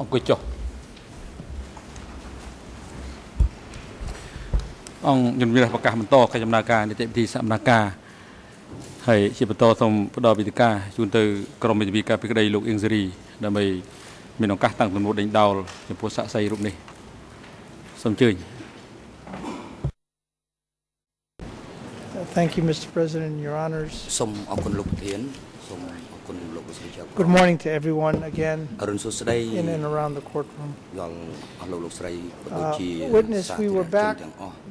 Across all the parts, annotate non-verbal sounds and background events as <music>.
អង្គុយចុះអង្គជំរាបប្រកាសបន្តកិច្ចដំណើរការនីតិវិធីសម្ដែងការហើយជាបន្តសូមផ្ដល់វិធីការជូនទៅក្រុមវិទ្យាការពីក្តីលោកអ៊ីងសេរីដើម្បីមានឱកាសតាំងទំនួលដេញដោលចំពោះសាក្សីរូបនេះសូមអញ្ជើញ Thank you, Mr. President, and your honors. សូមអរគុណលោកប្រធាន Good morning to everyone again in and around the courtroom. Uh, witness, we were back,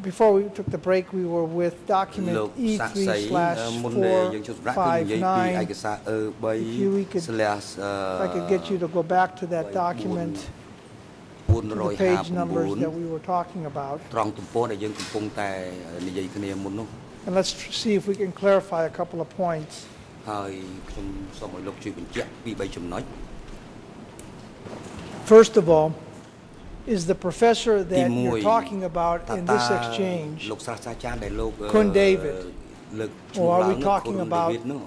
before we took the break, we were with document E3 slash 459. If we could, if I could get you to go back to that document, to the page numbers that we were talking about. And let's see if we can clarify a couple of points. ហើយខ្ញុំសូមឲ្យលោកជួយបញ្ជាក់ពី3ចំណុច First of all, is the professor ទី that you're 1 talking about តើ in តើ this exchange លោកសាស្ត្រាចារ្យដែលលោកអឺ Kun David លើកឈ្មោះ Or are ឡើង we នោះ talking Kun about- David នោះ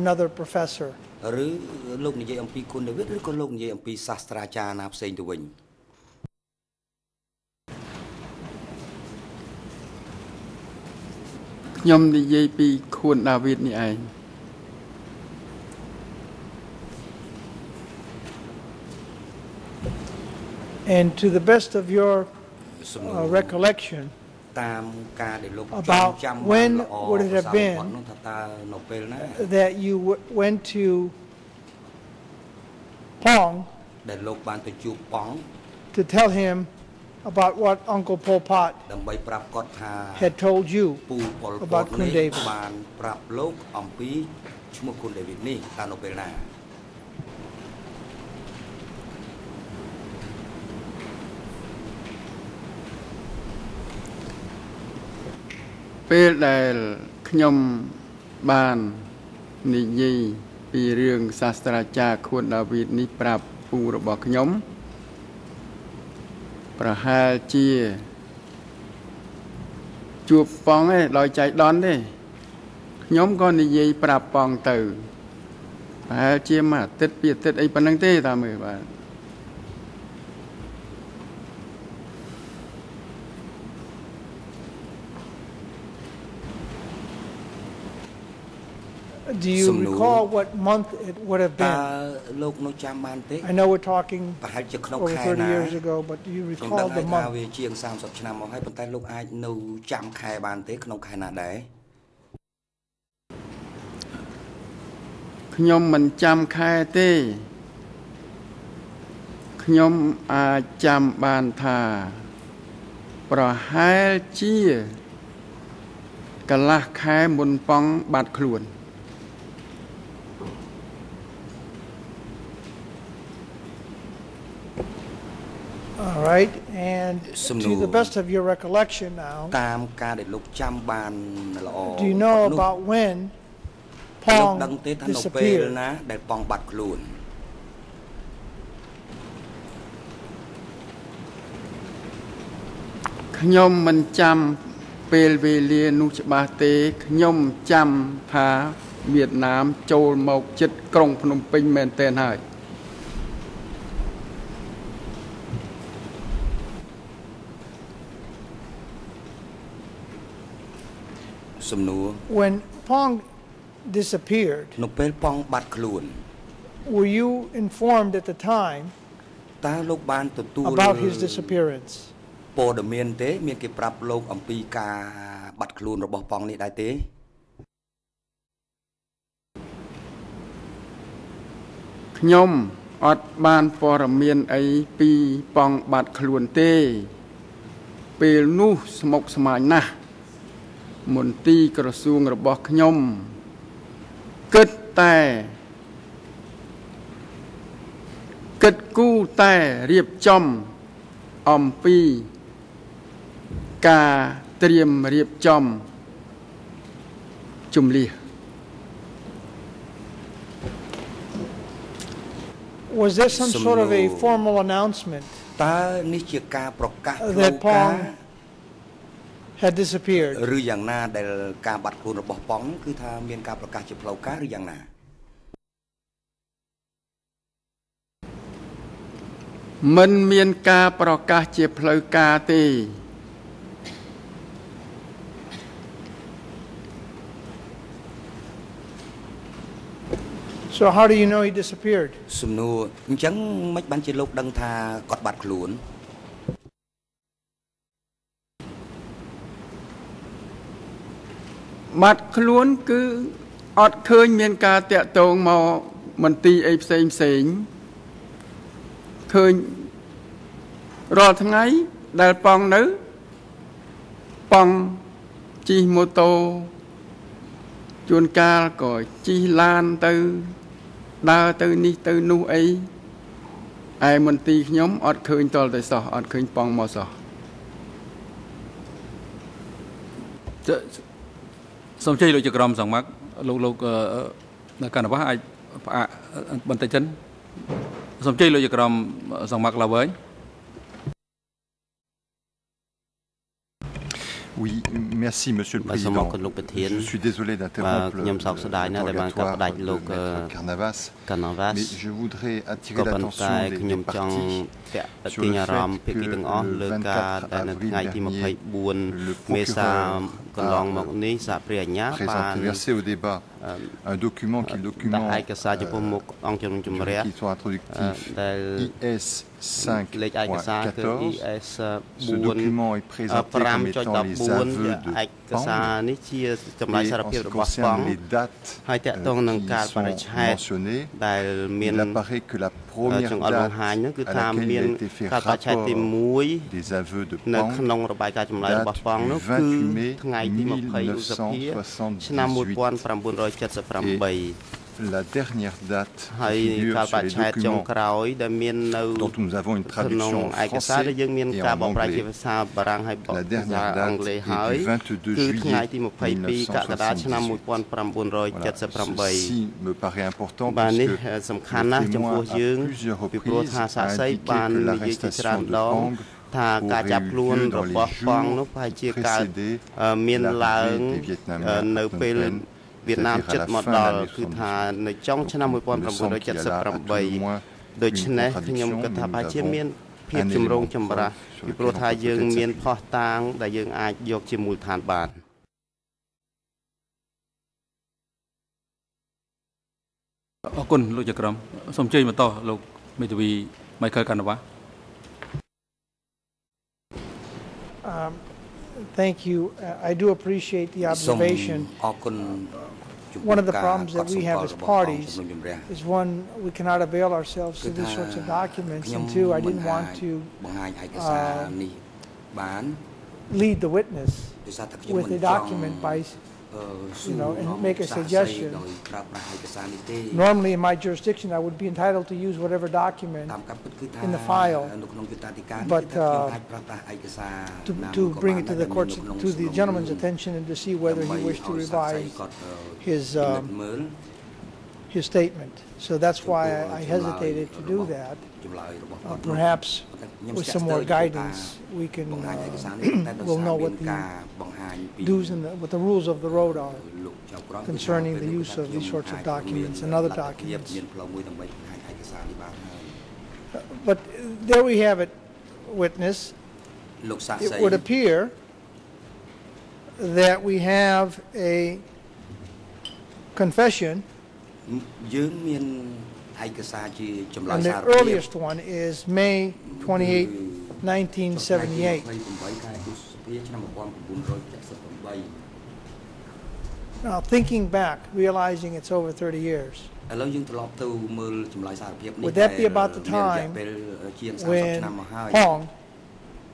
another professor? ឬលោកនិយាយអំពីគុណដាវីតឬក៏លោកនិយាយអំពីសាស្ត្រាចារ្យណាផ្សេងទៅវិញ ខ្ញុំនិយាយពីខួនដាវីតនេះឯង And to the best of your uh, recollection, about when would it have been that you went to Pong to tell him about what Uncle Pol Pot had told you about Kun David. ពីឈ្មោះគុណដាវីតនេះតើនៅពេលណាពេលដែលខ្ញុំបាននិយាយពីរឿងសាស្ត្រាចារ្យខួនដាវីតនេះប្រាប់ពូរបស់ខ្ញុំ ប្រហែលជាជួបប៉ងឯងដោយចៃដន្យទេខ្ញុំក៏និយាយប្រាប់ប៉ងទៅប្រហែលជាមួយអាទិត្យពីរអាទិត្យអីប៉ុណ្ណឹងទេតាមមើលបាទ Do you Some recall no. what month it would have តើ been? លោកនៅចាំបានទេ I know we're talking ប្រហែលជាក្នុង over ខែ30ណា years ago, but do you ខ្ញុំ recall ដឹងហើ the យថា month? វាជាង30ឆ្នាំមកហើយប៉ុន្តែលោកអាចនៅចាំខែបានទេក្នុងខែណាដែរខ្ញុំមិនចាំខែទេ ខ្ញុំអាចចាំបានថា ប្រហែលជាកន្លះខែមុនប៉ងបាត់ខ្លួន All right, and Some to the no. best of your recollection now, តាមការដែលលោកចាំបានល្អ do you know នោះ about when លោក Pong ដឹងទេថានៅពេល disappeared? ណា ដែលប៉ងបាត់ខ្លួន ខ្ញុំមិនចាំពេលវេលានោះច្បាស់ទេខ្ញុំចាំថាវៀតណាមចូលមកចិត្តក្រុងភ្នំពេញមែនទែនហើយ សំណួរ When Pong disappeared, នៅពេលប៉ងបាត់ខ្លួន were you informed at the time តើលោកបានទទួល about his disappearance? ព័ត៌មានទេ មានគេប្រាប់លោកអំពីការបាត់ខ្លួនរបស់ប៉ងនេះដែរទេ ខ្ញុំអត់បានព័ត៌មានអីពីប៉ងបាត់ខ្លួនទេ ពេលនោះស្មុគស្មាញណាស់ មន្ទីរក្រសួងរបស់ខ្ញុំគិតតែគិតគូរតែរៀបចំអំពី ការត្រៀមរៀបចំជំលះ Was there some Some sort of a no. formal announcement តើនេះជាការប្រកាស Uh, ផ្លូវ that ការ Pong had disappeared? ឬយ៉ាងណាដែលការបាត់ខ្លួនរបស់ប៉ងគឺថាមានការប្រកាសជាផ្លូវការឬយ៉ាងណា មិនមានការប្រកាសជាផ្លូវការទេ So how do you know he disappeared? សំណួរអញ្ចឹងមិនបានជាលោកដឹងថាគាត់បាត់ខ្លួន បាត់ខ្លួនគឺអត់ឃើញមានការតាក់ទងមកមន្ទីរអីផ្សេងផ្សេងឃើញរាល់ថ្ងៃដែលប៉ងនៅប៉ងជិះម៉ូតូជួនកាលក៏ជិះឡានទៅដើរទៅនេះទៅនោះអីឯមន្ទីរខ្ញុំអត់ឃើញតលតែសោះអត់ឃើញប៉ងមកសោះច សូមជ័យលោកជាក្រុមសង្មាក់លោកលោកអឺនៅកណ្ដាវអាចផ្អាកបន្តិចចិនសូមជ័យលោកជាក្រុមសង្មាក់ឡាវែង Oui, merci Monsieur le Président. Je suis désolé d'interrompre le, le, Carnavas, mais je voudrais attirer l'attention des, des partis sur le fait que le 24 avril dernier, le procureur a euh, présenté, versé au débat un document qui est le document qui sont introductifs IS 5. IS 4 document est présenté comme étant les aveux de 5.14នេះជាចម្លើយសារភាពរបស់ប៉ង់ហើយតកតងនឹងការបរិច្ឆេទដែលមានចង្អុលបង្ហាញហ្នឹងគឺថាមានការបរិច្ឆេទទី1នៅក្នុងរបាយការណ៍ចម្លើយរបស់ប៉ង់នោះគឺថ្ងៃទី20ឧសភាឆ្នាំ1978 La dernière date ហើយ figure កាលប sur រិ les ច្ឆេទចុង documents ក្រោយដែលមាននៅ dont nous avons une ក្នុង traduction en ឯកសារដែល français យើងមាន et ការ en បកប្រែជា anglais. ភាសាបារាំងហើយបក La ភាសា dernière អង់ date គ្លេស est ហើយ du គឺ22ថ្ងៃ juillet ទី22កក្កដាឆ្នាំ 1978. Voilà, 1978 ceci me paraît important បាទ parce នេះ que សំខាន់ណាស់ le ចំពោះ témoin យើង à plusieurs ពីព្រោះ reprises ថាសា a ក្សី indiqué បាន que និយាយជាច្រើន l'arrestation de ដង Pang ថាការចាប់ខ្លួន aurait eu រ lieu បោះ dans les ប៉ង jours នោះប្រហែលជាកើត précédés អឺមានឡើង l'arrivée des Vietnamiens អឺ à នៅ Phnom ពេល Penh, វៀតណាម c'est-à-dire à ចិត្ត la មក fin de ដល់ l'année គឺថា 78. នៅចុងឆ្នាំ Donc, il me semble qu'il y a là, à tout le 1978 moins ដូច្ une នេះខ្ញុំ contradiction, គិតថា mais ប្រហែល nous ជាមាន avons ភាព un ចម្រូង élément ចម្រាស់ fort sur ពី lequel ព្រោះ on ថា peut យើង peut-être មាន s'appuyer. ផុសតាង ដែលយើងអាចយកជាមូលដ្ឋានបានអរគុណលោកជាក្រុមសូមជ័យបន្តលោកមេធាវី Michael Kanava Um, Thank you. Uh, I do appreciate the សូម observation. អរគុណចំពោះ one of the problems that we have as parties is one, we cannot avail ourselves to these sorts of documents, and two, I didn't want to uh, lead the witness with a document by you know, and make a suggestion. Normally in my jurisdiction, I would be entitled to use whatever document in the file, but uh, to, to bring it to the court's, to the gentleman's attention and to see whether he wished to revise his his statement. So that's why I hesitated to do that. Uh, perhaps with some more guidance, we can uh, we'll know what the and the, what the rules of the road are concerning the use of these sorts of documents and other documents. Uh, but there we have it, witness. It would appear that we have a confession យើងមានឯកសារជាចម្លើយសារភាព The earliest one is May mm. 28 1978. Now, thinking back, realizing it's over 30 years, would that be about the time when Hong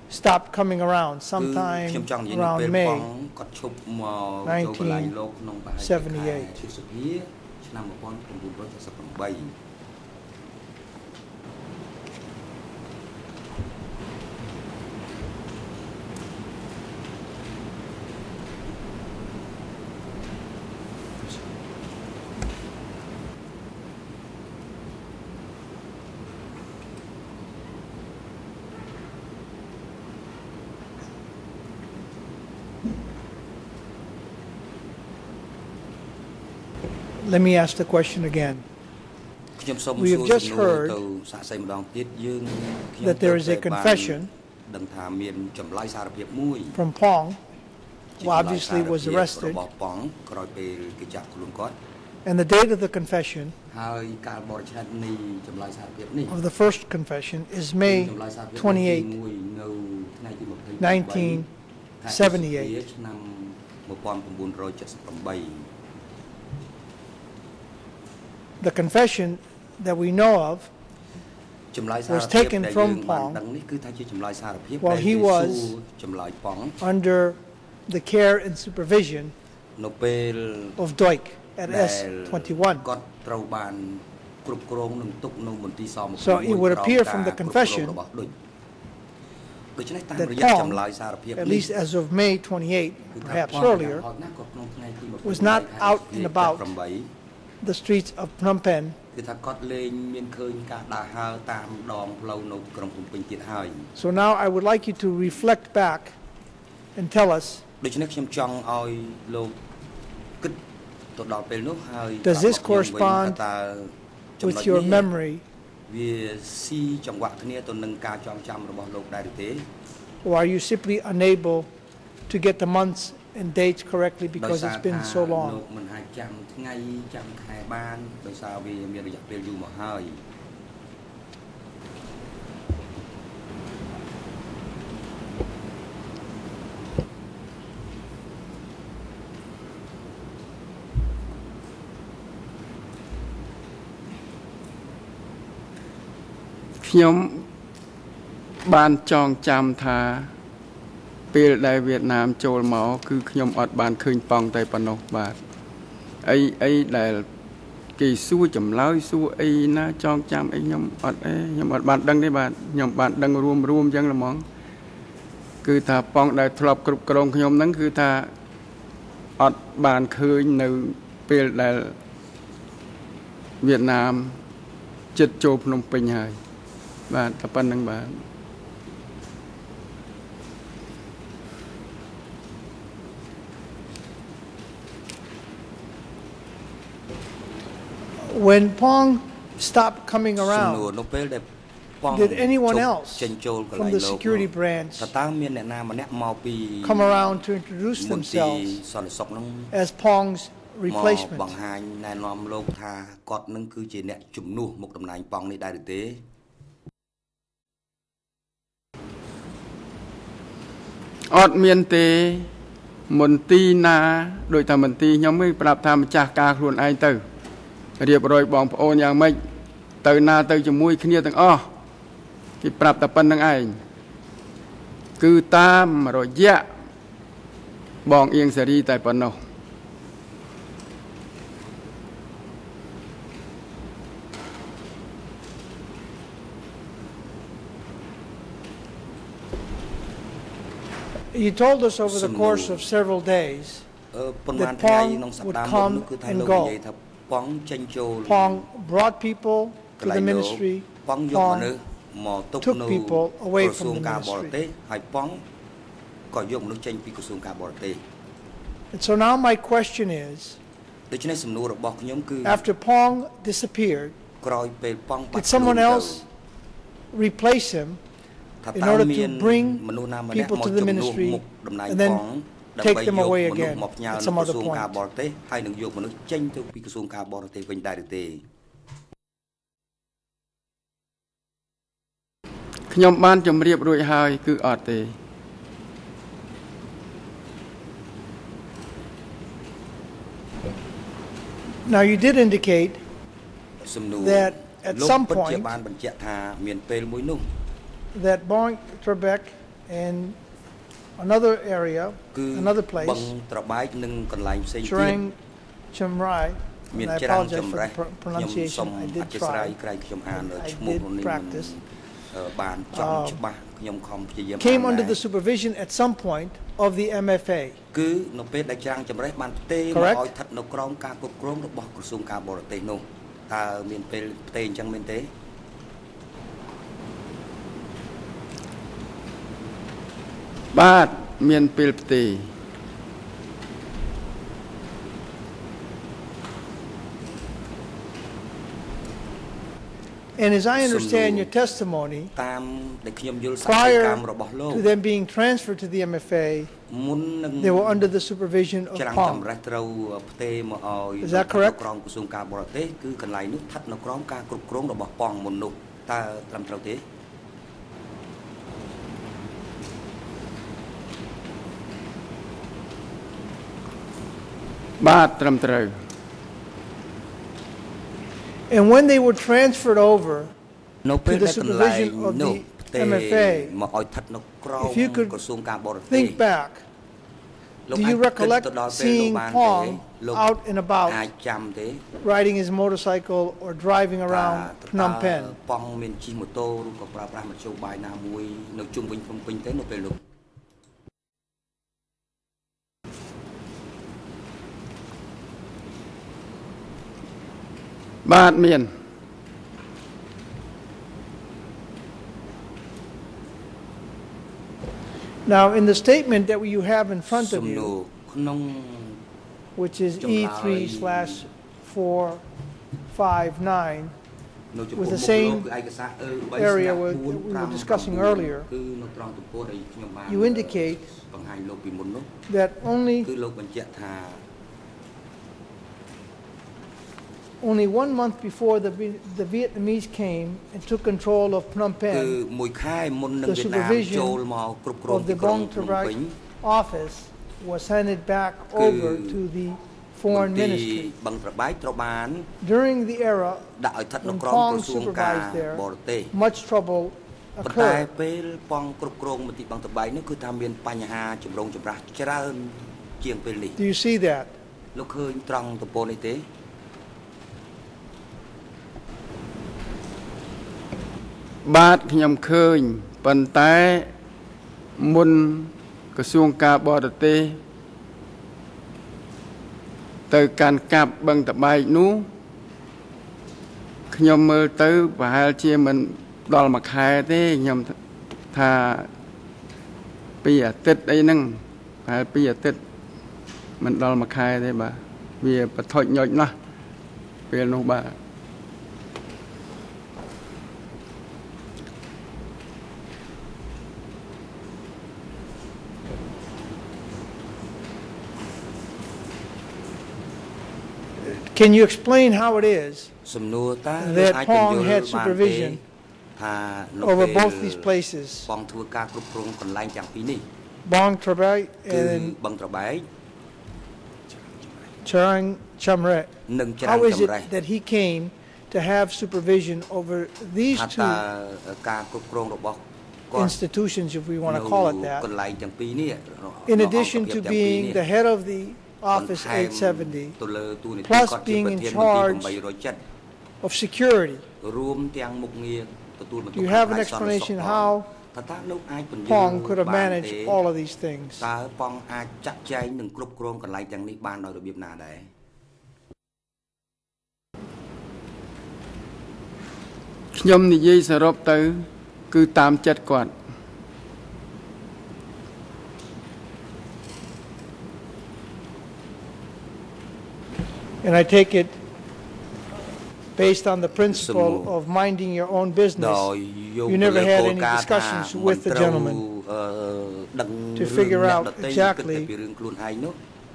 stopped coming around sometime around May 1978? na mo kon tumbulo sa Let me ask the question again. We have just heard that there is a confession from Pong, who obviously was arrested, and the date of the confession of the first confession is May 28, 1978 the confession that we know of was taken from Paul while he was under the care and supervision of Doik at S21. So it would appear from the confession that Paul, at least as of May 28, perhaps earlier, was not out and about the streets of Phnom Penh គឺថាគាត់លេងមានឃើញការដើរហើរតាមដងផ្លូវនៅក្រុងភ្នំពេញទៀតហើយ So now I would like you to reflect back and tell us ដូច្នេះខ្ញុំចង់ឲ្យលោកគិតទៅដល់ពេលនោះហើយ Does this ប្រាប់មកខ្ញុំវិញ correspond ថាតើចំណុ with ច your នេះ memory វាស៊ីចង្វាក់គ្នាទៅនឹងការចងចាំរបស់លោកដែរឬទេ or are you simply unable to get the months and dates correctly ដោយ because សារ it's been ថា so លោក long? មិនអាចចាំថ្ងៃចាំខែបានដោយសារវាមានរយៈពេលយូរមកហើយ ខ្ញុំបានចងចាំថា ពេលដែលវៀតណាមចូលមកគឺខ្ញុំអត់បានឃើញប៉ង់តែប៉ុណ្ណោះបាទអីអីដែលគេសួរចម្លើយសួរអីណាចងចាំអីខ្ញុំអត់អីខ្ញុំអត់បានដឹងទេបាទខ្ញុំបានដឹងរួមរួមអញ្ចឹងល្មងគឺថាប៉ង់ដែលធ្លាប់គ្រប់គ្រងខ្ញុំហ្នឹងគឺថាអត់បានឃើញនៅពេលដែលវៀតណាមចិត្តចូលភ្នំពេញហើយបាទតែប៉ុណ្្នឹងបាទ When Pong stopped coming សំណួរ around, នៅពេលដែលប៉ង Did anyone ជប់ else ចេញចូលកន្លែ from ង the លោក security នោះ branch តើតើមានអ្នកណាម្នាក់មកពី come around to introduce មន្ទីរ themselves សន្តិសុខហ្នឹង as Pong's មក replacement? បង្ហាញណែនាំលោកថាគាត់នឹងគឺជាអ្នកជំនួសមុខតំណែងប៉ងនេះដែរឬទេ អត់មានទេមន្ទីរណាដោយថាមន្ទីរខ្ញុំឯងប្រាប់ថាម្ចាស់ការខ្លួនឯងទៅ រៀបរយបងប្អូនយ៉ាងម៉េចទៅណាទៅជាមួយគ្នាទាំងអស់គេប្រាប់តែប៉ុណ្្នឹងឯងគឺតាមរយៈបងអៀងសេរីតែប៉ុណ្ណោះ You told us over the Some course more. of several days អឺប៉ុន្មាន That ថ្ងៃ Pong ក្នុងសប្ would តាហ៍មុន come នោះគឺថា and លោក go. និយាយថាប៉ងចេញចូល Pong brought people ក to ន្លែ the ងលោក ministry. ប៉ងយក Pong មនុស្សមកទុក took នៅ people away ក្រសួង from the ការបរ ministry. ទេសហើយប៉ងក៏យកមនុស្សចេញពីក្រសួងការបរទេស And so now my question is, ដូច្នេះសំណួររបស់ខ្ញុំគឺ after Pong disappeared, ក្រោយពេលប៉ងបា did ត់ខ្លួន someone ទៅ else replace him ថា in តើ order មាន to bring មនុស្សណាម្នាក់ people មក to ជំ the នួស ministry មុខតំណែង and then ប៉ង take ដើម្បី them យក away មនុស្ស again មកផ្ញើ at នៅ some ក្រ other សួង point? ការបរទេសហើយនឹងយកមនុស្សចេញទៅពីក្រសួងការបរទេសវិញដែរឬទេខ្ញុំបានជម្រាបរួចហើយគឺអត់ទេ Now you did indicate សំណួរ That at លោក some ពិតជា point- បានបញ្ជាក់ថាមានពេលមួយនោះ that Bong Trebek and another area, គឺ another បឹ place, ងត្របែកនិងកន្លែងផ្សេងទៀត Chirang Chamrai, មាន and I ច្រើន apologize ចម្ for រេះ the pr- ខ្ញុំសូម pronunciation. I អ did ធិស្ឋាន try. ក្រៃខ្ញុំអាន I ឈ្មោះ did នោះនេះមិន practice. អឺបានចង់ Um, ច្បាស់ខ្ញុំខំព្យាយាម Came អាន under ដែរ the supervision at some point of the MFA. គឺនៅពេលដែលច្រាំងចម្រេះបានផ្ទេរមក Correct? ឲ្យស្ថិតនៅក្រោមការគ្រប់គ្រងរបស់ក្រសួងការបរទេសនោះតើមានពេលផ្ទេរអញ្ចឹងមែនទេ បាទមានពេលផ្ទេរ អ And as I understand your testimony, តាមដែលខ្ញុំយល់សកម្ម prior កម្មរបស់លោក to them being transferred to the MFA, មុននឹង they were under the supervision of ច្រាំង Pong. ចម្រេះត្រូវផ្ទេរមកឲ្យ Is that correct? ក្រមក្រសួងការបរទេសគឺកន្លែងនោះស្ថិតនៅក្រោមការគ្រប់គ្រងរបស់ប៉ងមុននោះតើត្រឹមត្រូវទេ បាទត្រឹមត្រូវ And when they were transferred over, នៅពេល To the ដែលកន្លែង supervision of នោះ the ផ្ទេរ MFA មកឲ្យស្ថិតនៅក្រោម if you could ក្រសួងការបរទេស think back, លោក do អាច you គិត recollect ទៅដល់ពេលលោក seeing បានទេ Pong លោក out and about អាចចាំទេ riding his motorcycle or driving ថា around តើ Phnom Penh? ប៉ងមានជិះម៉ូតូឬក៏ប្រើប្រាស់មធ្យោបាយណាមួយនៅជុំវិញភ្នំពេញទេនៅពេលនោះ បាទមាន Now, in the statement that you have in front សំ of ណួ you, រក្នុង which is Trong E3 lời- slash 459, នៅចំពោះ With មុ the ខ same លោកគឺឯកសារ E3 area ស្លាប where 4 we were 5 discussing 9 earlier, គឺនៅត្រង់ទំព័រដែលខ្ញុំបាន you indicate បង្ហាញលោកពីមុននោះ that only only one month before the, Vi- the Vietnamese came and took control of Phnom គឺ Penh, មួយខែមុននឹង the វៀតណាម supervision ចូលមកគ្រប់គ្រង of ទី the ក្រុង Bong ភ្នំពេញ Trebek office was handed back over to the ម foreign ន្ទីរ ministry. បឹងត្របែកត្រូវបាន During the era ដាក់ឲ្យស្ថិតនៅ when ក្រម Pong ក្រសួងការ supervised there, បរទេស much trouble ប៉ុន្តែ occurred. ពេលប៉ងគ្រប់គ្រងមន្ទីរបឹងត្របែកនោះគឺថាមានបញ្ហាចម្រូងចម្រាសច្រើនជាងពេលនេះ Do you see that? លោកឃើញត្រង់ទំព័រនេះទេ បាទខ្ញុំឃើញប៉ុន្តែមុនក្រសួងការបរទេសទៅកាន់កាប់បឹងតបែកនោះខ្ញុំមើលទៅប្រហែលជាមិនដល់មួយខែទេខ្ញុំថាពីរអាទិត្យអីហ្នឹងប្រហែលពីរអាទិត្យមិនដល់មួយខែទេបាទវាបថុចញុចណាស់ពេលនោះបាទ Can you explain how it is សំណួរតើ That លោកអាចបញ្យ Pong ល់ had បានទេ supervision ថានៅ over ពេល both these places, ប៉ងធ្វើការគ្រប់គ្រងកន្លែងទាំងពីរនេះ Bong Trebek គឺ and បឹងត្របែក Charang Chamret? និងច្រាំង How is ចម្រេះ it that he came to have supervision over these ថាតើ two ការគ្រប់គ្រងរបស់គាត់ institutions, if we want នៅ to call it that, កន្លែងទាំងពីរនេះ in នៅ addition អង្គភាព to ទាំងពីរ being នេះ the head of the Office បន្ថែម870ទៅលើទូនីតិ plus គាត់ជា being ប្រ in ធានមន្ទីរ charge 807 of security? រួមទាំងមុខងារទទួលបន្ទុ Do ក you have ខា an ងផ្នែកសន្តិសុខ explanation ផង how ថាតើលោកអាចបញ្យល់ Pong could have បានទេ managed all of these things? តើប៉ងអាចចាត់ចែងនិងគ្រប់គ្រងកន្លែងទាំងនេះបានដោយរបៀបណាដែរ ខ្ញុំនិយាយសរុបទៅ គឺតាមចិត្តគាត់ And I take it based on the principle of minding your own business, you never had any discussions with the gentleman to figure out exactly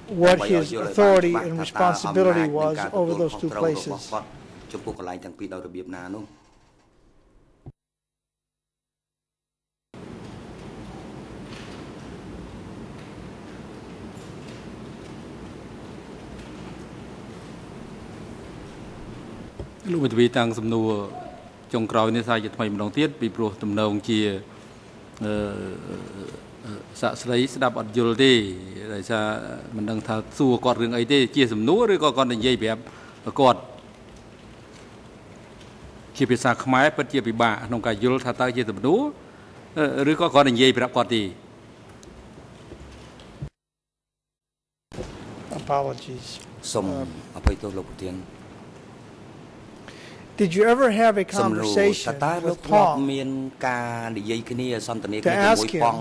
what his authority and responsibility was over those two places. លែងទាំងពីរដោយរបៀបណានោះលោកវិទ្យាតាំងសំណួរចុងក្រោយនេះសាជាថ្មីម្ដងទៀតពីព្រោះទំនងជាអឺសាក់ស្រីស្ដាប់អត់យល់ទេដោយសារមិនដឹងថាសួរគាត់រឿងអីទេ ជាសំណួរឬក៏គាត់និយាយប្រាប់គាត់ជាភាសាខ្មែរពិតជាពិបាកក្នុងការយល់ថាតើជាសំណួរអឺឬក៏គាត់និយាយប្រាប់គាត់ទេ Apologies. សូមអភ័យទោសលោកប្រធាន Did you ever have a សំណួរ conversation តើតើលោក with ធ្លាប់ Pong មានការនិយាយគ្នាសន្ទនា To គ្នាជាមួយ ask him ប៉ង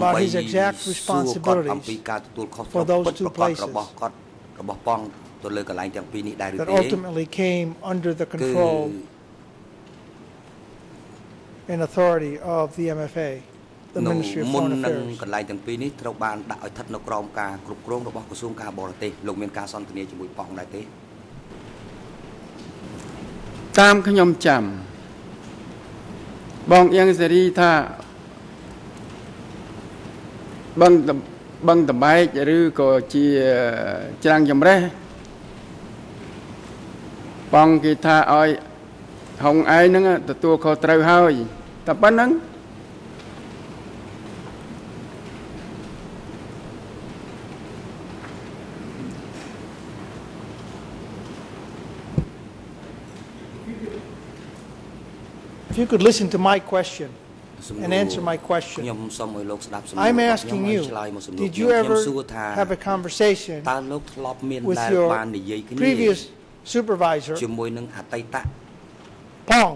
about his exact សួរគាត់អំពី responsibilities ការទទួលខុស for ត្រូវ those ពិត two ប្រាកដ places របស់គាត់របស់ប៉ងទៅលើកន្លែងទាំងពីរនេះដែរឬ that ទេ ultimately came under the គឺ control and authority of the MFA, the នៅ Ministry of មុន Foreign នឹង Affairs. កន្លែងទាំងពីរនេះត្រូវបានដាក់ឲ្យស្ថិតនៅក្រោមការគ្រប់គ្រងរបស់ក្រសួងការបរទេសលោកមានការសន្ទនាជាមួយប៉ង់ដែរទេ តាមខ្ញុំចាំ បងអៀងសេរីថាបឹងតបឹងតបែកឬក៏ជាច្រាំងចម្រេះបងគេថាឲ្យហុងឯងហ្នឹងទទួលខុសត្រូវហើយតែប៉ុណ្្នឹង If you could listen to my question សំណួរ and answer my question. ខ្ញុំសូមឲ្យលោកស្ដាប់សំណួរ I'm របស់ asking ខ្ញុំ you, ហើយឆ្លើយមកសំណួរ did ខ្ញុំ you ខ្ញុំ ever សួរថា have a conversation តើលោកធ្លាប់មាន with ដែល your បាននិយាយគ្នា previous supervisor, ជាមួយនឹងអតីត Pong,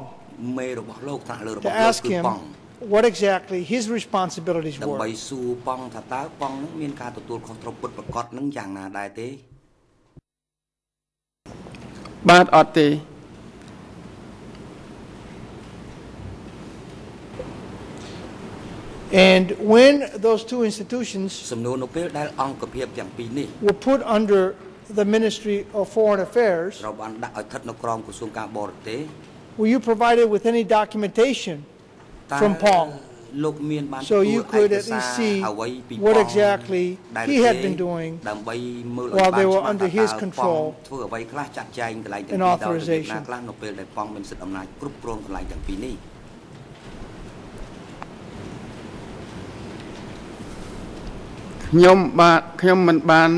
មេរបស់លោកថ្នាក់លើរបស់ to លោក ask គឺ him ប៉ង់ what exactly his responsibilities ដើម្បី were? សួរប៉ង់ថាតើប៉ង់នឹងមានការទទួលខុសត្រូវពិតប្រាកដនឹងយ៉ាងណាដែរទេ បាទអត់ទេ And when those two institutions សំណួរនៅពេលដែលអង្គភាពទាំងពីរនេះ were put under the Ministry of Foreign Affairs, ត្រូវបានដាក់ឲ្យស្ថិតនៅក្រោមក្រសួងការបរទេស were you provided with any documentation តើ from Pong លោកមានបាន so ទទួល you ឯ could ក at សារ least see អ្វីពី what ប៉ង exactly ដែល he had ទេ been doing ដើម្បីមើល while ឲ្យ they បាន were ច្បាស់ under ថា his តើ control ប៉ងធ្វើអ្វីខ្លះចាត់ចែងកន្លែងទាំង and ពីរដោយរបៀប authorization ណាខ្លះនៅពេលដែលប៉ងមានសិទ្ធិអំណាចគ្រប់គ្រងកន្លែងទាំងពីរនេះ ខ្ញុំបាទខ្ញុំមិនបាន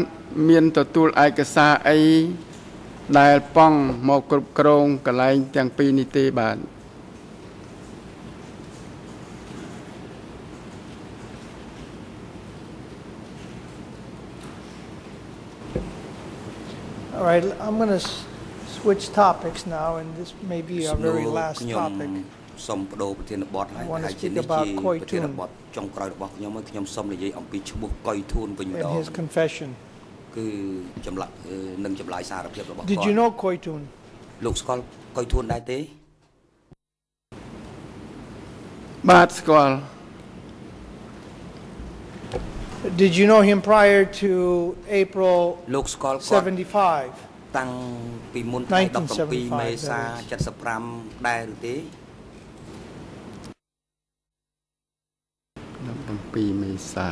មានទទួលឯកសារអីដែលប៉ង់មកគ្រប់គ្រងកន្លែងទាំងពីរនេះទេបាទ All right, I'm going to switch topics now, and this may be our សំណួរ very last ខ្ញុំ topic. សូមបដូរប្រធានបទហើយ I wanna ហើយជា speak នេះ about ជា Khoi ប្រធាន Thun បទចុងក្រោយរបស់ខ្ញុំហើយខ្ញុំសូមនិយាយអំពីឈ្មោះកុយធួនវិញម្ដ and ង his confession. គឺចម្លាក់អឺនឹងចម្លើយសារភាពរបស់ Did គាត់ you know Koitun? លោកស្គាល់កុយធួនដែរទេបាទស្គាល់ Did you know him prior to April លោកស្គាល់គាត់ 75? តាំងពីមុនថ្ងៃ17 1975មេសា that 75ដែរឬទេ 17មេសា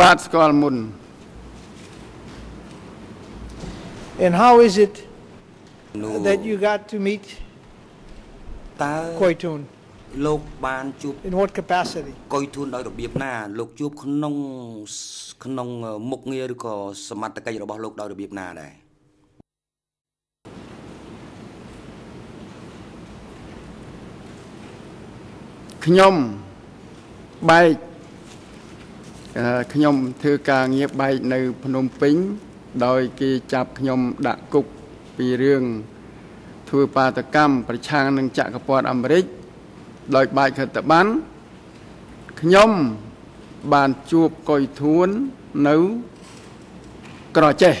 បាទស្គាល់មុន And how is it នោះ that you got to meet តើ Koitun? លោកបានជួប In what capacity? កុយធួនដោយរបៀបណា លោកជួបក្នុងក្នុងមុខងារឬក៏សមត្ថកិច្ចរបស់លោកដោយរបៀបណាដែរ ខ្ញុំបែកអឺខ្ញុំធ្វើការងារបែកនៅ ភ្នំពេញ ដោយគេចាប់ខ្ញុំដាក់គុកពីរឿងធ្វើបាតកម្មប្រឆាំងនឹងចក្រពត្តិអាមេរិកដោយបែកខិត្តប័ណ្ណខ្ញុំបានជួបកុយធួននៅក្រចេះ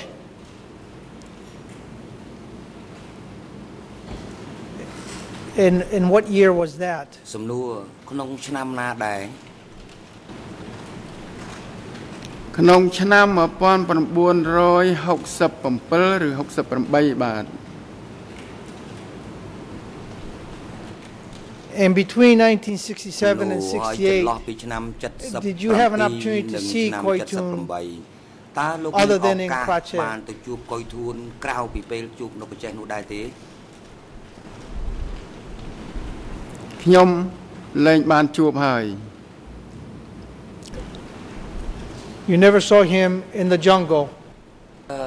In, in what year was that? សំណួរក្នុងឆ្នាំណាដែរក្នុងឆ្នាំ1967ឬ68បាទ And between 1967 and ហើយចន្លោះ 68, ពីឆ្នាំ70 Did you have an opportunity to និង see ឆ្នាំ Koi Thun 78តើលោក other មាន than ឱ in កាស Krache? បានទៅជួបកុយធួនក្រៅពីពេលជួបនៅប្រទេសនោះដែរទេ ខ្ញុំលែងបានជួបហើយ you never saw him in the jungle អឺ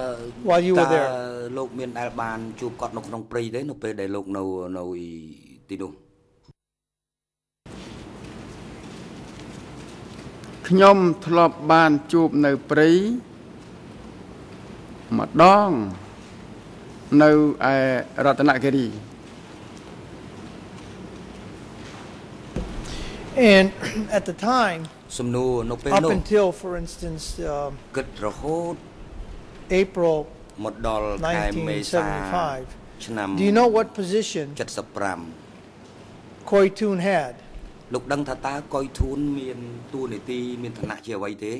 while you were តើ there. លោកមានដែលបានជួបគាត់នៅក្នុងព្រៃទេនៅពេលដែលលោកនៅនៅទីនោះខ្ញុំធ្លាប់បានជួបនៅព្រៃម្ដងនៅឯរតនគិរី And at the time, សំណួរនៅពេល up នោះ until, for instance, um, គិតរហូត April មកដល់ខែមេសា 1975. ឆ្នាំ Do you know what position 75 Koi Toon had? លោកដឹងថាតើកុយធូនមានតួនាទីមានឋានៈជាអ្វីទេ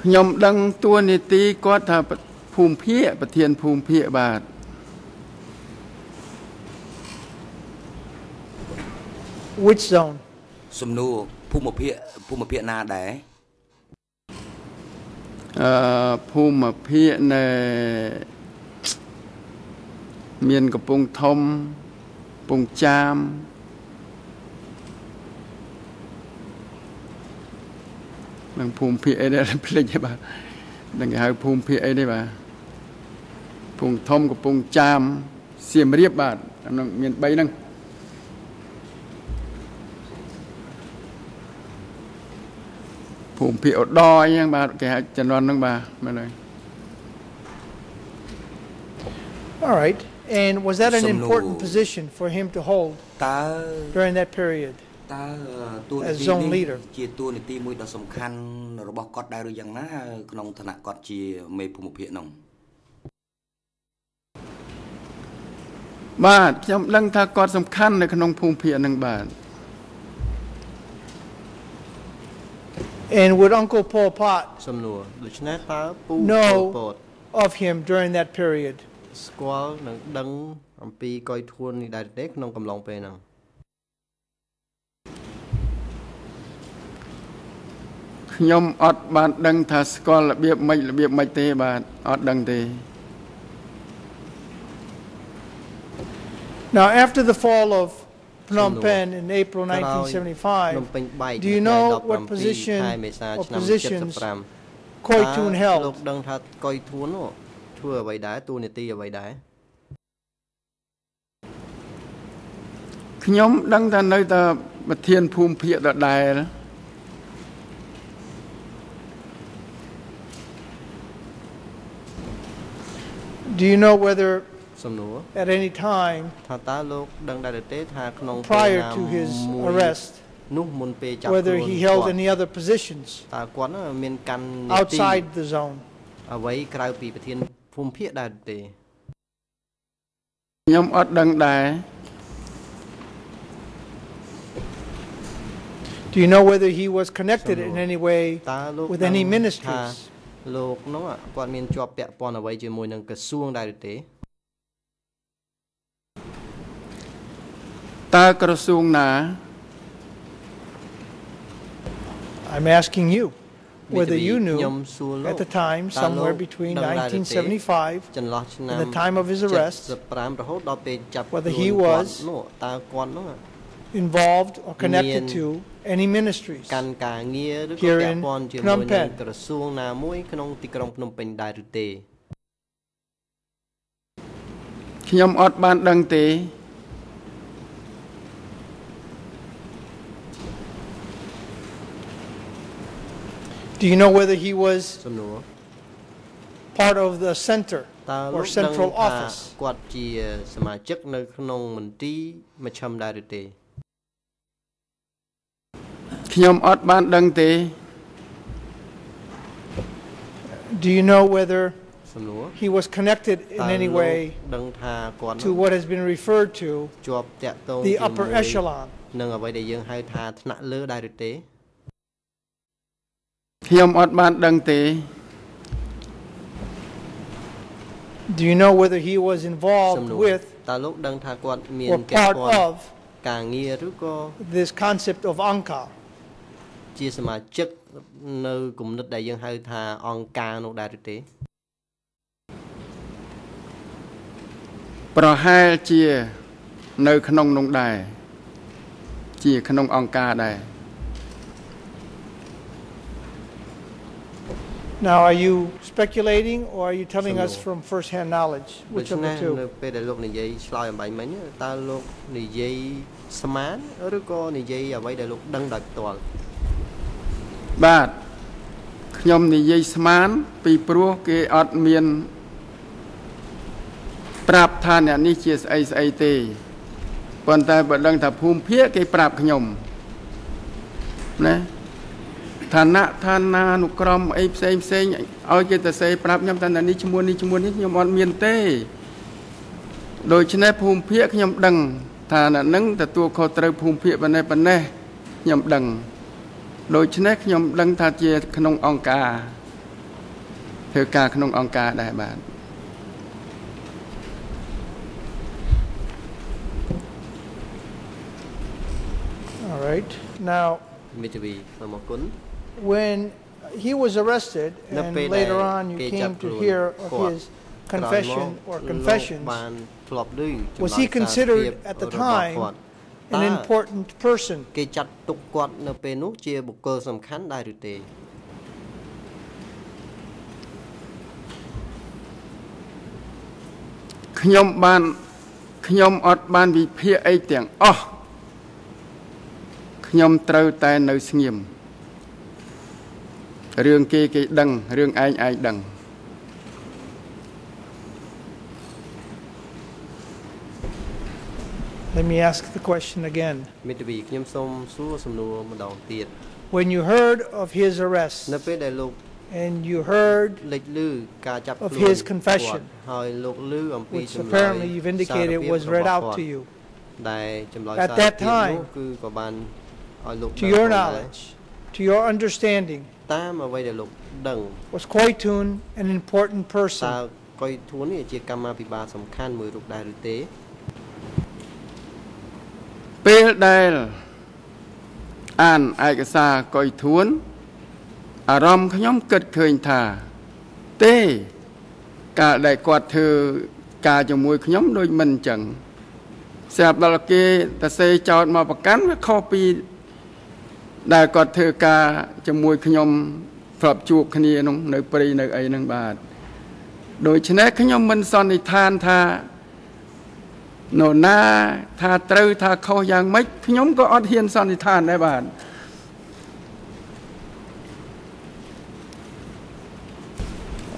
ខ្ញុំដឹងតួនាទីគាត់ថាភូមិភាគប្រធានភូមិភាគបាទ Which zone? សំណួរភូមិភាគភូមិភាគណាដែរអឺភូមិភាគនៅមានកំពង់ធំកំពង់ចាមនឹងភូមិភាគអីដែរភ្លេចហើយបាទនឹងគេហៅភូមិភាគអីទេបាទកំពង់ធំកំពង់ចាមសៀមរាបបាទអានោះមាន3ហ្នឹង ភូមិភាគឧត្តរអីហ្នឹងបាទគេហៅជំនាន់ហ្នឹងបាទមែនហើយ All right. And was that an Some important no- position for him to hold តើ during that period? តើតួនា As ទី zone នេះ leader. ជាតួនាទីមួយដ៏សំខាន់របស់គាត់ដែរឬយ៉ាងណា ក្នុងឋានៈគាត់ជាមេភូមិភាគនោះបាទខ្ញុំដឹងថាគាត់សំខាន់នៅក្នុងភូមិភាគហ្នឹងបាទ And would Uncle Pol Pot សំណួរដូច្នេះតើពូ No. ពត of him during that period? ស្គាល់និងដឹងអំពីកុយធួននេះដែរទេក្នុងកំឡុងពេលហ្នឹង ខ្ញុំអត់បានដឹងថាស្គាល់របៀបម៉េចរបៀបម៉េចទេបាទអត់ដឹងទេ Now, after the fall of Phnom Some no. Penh in April ក្រោយភ្នំ 1975, ពេញបែក Do you នៅ know ថ្ងៃ what 17 position ខែមេសា or ឆ្នាំ positions 75 Koi តើ Toon លោក held? ដឹងថាកុយធួននោះធ្វើអ្វីដែរតួនាទីអ្វីដែរ ខ្ញុំដឹងថានៅតែប្រធានភូមិភាគដដែល Do you know whether សំណួរ at any time ថាតើលោកដឹងដែរទេថាក្នុងពេល prior ណា to his មួយ arrest នោះមុនពេលចាប់ whether ខ្លួន he held គាត់ any other positions តើគាត់នោះមានកាន់នីតិ outside the zone? អ្វីក្រៅពីប្រធានភូមិភាគដែរទេ ខ្ញុំអត់ដឹងដែរ Do you know whether he was connected in any way តើលោក with ដឹង any ថា ministries? លោកនោះគាត់មានជាប់ពាក់ព័ន្ធអ្វីជាមួយនឹងក្រសួងដែរឬទេ តើក្រសួងណា I'm asking you whether you ខ្ញុំ knew សួរលោក at the time, តើលោក somewhere between ដឹងដែរឬទេ1975ចន្លោះឆ្នាំ and the time of his arrest, 75រហូតដល់ពេលចាប់ whether ខ្លួន he គាត់ was នោះតើគាត់នោះ involved or connected Mien- to any ministries. កាន់ការងារឬក៏ Here ពាក់ in ព័ន្ធជា Phnom មួយនឹង Penh. ក្រសួងណាមួយក្នុងទីក្រុងភ្នំពេញដែរឬទេខ្ញុំអត់បានដឹងទេ Do you know whether he was សំណួរ part of the center តើ or លោកដឹង central ថា office? គាត់ជាសមាជិកនៅក្នុងមន្ទីរមជ្ឈិមដែរឬទេ ខ្ញុំអត់បានដឹងទេ Do you know whether សំណួរ he was connected in តើ any លោក way ដឹងថាគាត់ to នោះ what has been referred to ជាប់តាក់ទង the ជាមួយ upper echelon? នឹងអ្វីដែលយើងហៅថាថ្នាក់លើដែរឬទេ ខ្ញុំអត់បានដឹងទេ Do you know whether he was សំ involved ណួរ with តើលោកដឹងថាគាត់មាន or ពាក់ part ព័ន្ធ of ការងារឬក៏ this concept of Angka? ជាសមាជិកនៅគំនិតដែលយើងហៅថាអង្គការនោះដែរឬទេ ប្រហែលជា នៅក្នុងនោះដែរជាក្នុងអង្គការដែរ Now, are you speculating or are you telling us Some from first-hand knowledge? ដូ Which ច្ of នេះ the នៅ two? ពេលដែលលោកនិយាយឆ្លើយអំបញ្ញមិញតើលោកនិយាយស្មានឬក៏និយាយអ្វីដែលលោកដឹងដោយផ្ទាល់បាទខ្ញុំនិយាយស្មានពីព្រោះគេអត់មានប្រាប់ថាអ្នកនេះជាស្អីស្អីទេប៉ុន្តែបើដឹងថាភូមិភាគគេប្រាប់ខ្ញុំណា ឋានៈឋានានុក្រមអីផ្សេងផ្សេងឲ្យគេទៅសេប្រាប់ខ្ញុំថានេះឈ្មោះនេះឈ្មោះនេះខ្ញុំអត់មានទេដូច្នេះភូមិភាគខ្ញុំដឹង ថាអ្នកនឹងទទួលខុសត្រូវភូមិភាគប៉ុណ្ណេះប៉ុណ្ណេះខ្ញុំដឹងដូច្នេះខ្ញុំដឹងថាជាក្នុងអង្គការធ្វើការក្នុងអង្គការដែរបាទ All right. Now, មេធាវីសូមអរគុណ when he was arrested, នៅ and ពេលដែល later on you គេចាប់ came to ខ្លួន hear of គាត់ his confession ក្រោយ or មកលោក confessions, បានធ្លាប់ឮចម្លើយ was he សារភាព considered at the របស់ time គាត់ an តើ important person? គេចាត់ទុកគាត់នៅពេលនោះជាបុគ្គលសំខាន់ដែរឬទេ ខ្ញុំបានខ្ញុំអត់បានវិភាគអីទាំងអស់ខ្ញុំត្រូវតែនៅស្ងៀម រឿងគេគេដឹងរឿងឯងឯងដឹង Let me ask the question again. មេធាវីខ្ញុំសូមសួរសំណួរម្ដងទៀត When you heard of his arrest នៅពេលដែលលោក and you heard, លេចលឺការចាប់ Of ខ្លួន his confession គាត់ហើយលោកលឺអំពី which ចម្លើយ apparently you've indicated សារភាព was របស់ read out គាត់ to you, ដែលចម្លើយ At សារ that ភាពនោះ time, គឺក៏បានឲ្យលោក to ដឹង your ផងដែរ knowledge, to your understanding, តាមអ្វីដែលលោកដឹង was Koitun an important តើ person? កុយធួននេះជាកម្មាភិបាលសំខាន់មួយរូបដែរឬទេពេលដែលអានឯកសារកុយធួនអារម្មណ៍ខ្ញុំគិតឃើញថា ទេការដែលគាត់ធ្វើការជាមួយខ្ញុំដូចមិនអញ្ចឹងស្រាប់ដល់គេតសេចោតមកប្រកាន់វាខុសពី ដែលគាត់ធ្វើការជាមួយខ្ញុំធ្លាប់ជួបគ្នាក្នុងនៅព្រៃនៅអីហ្នឹងបាទដូច្នេះខ្ញុំមិនសន្និដ្ឋានថានរណាថាត្រូវថាខុសយ៉ាងម៉េចខ្ញុំក៏អត់ហ៊ានសន្និដ្ឋានដែរបាទ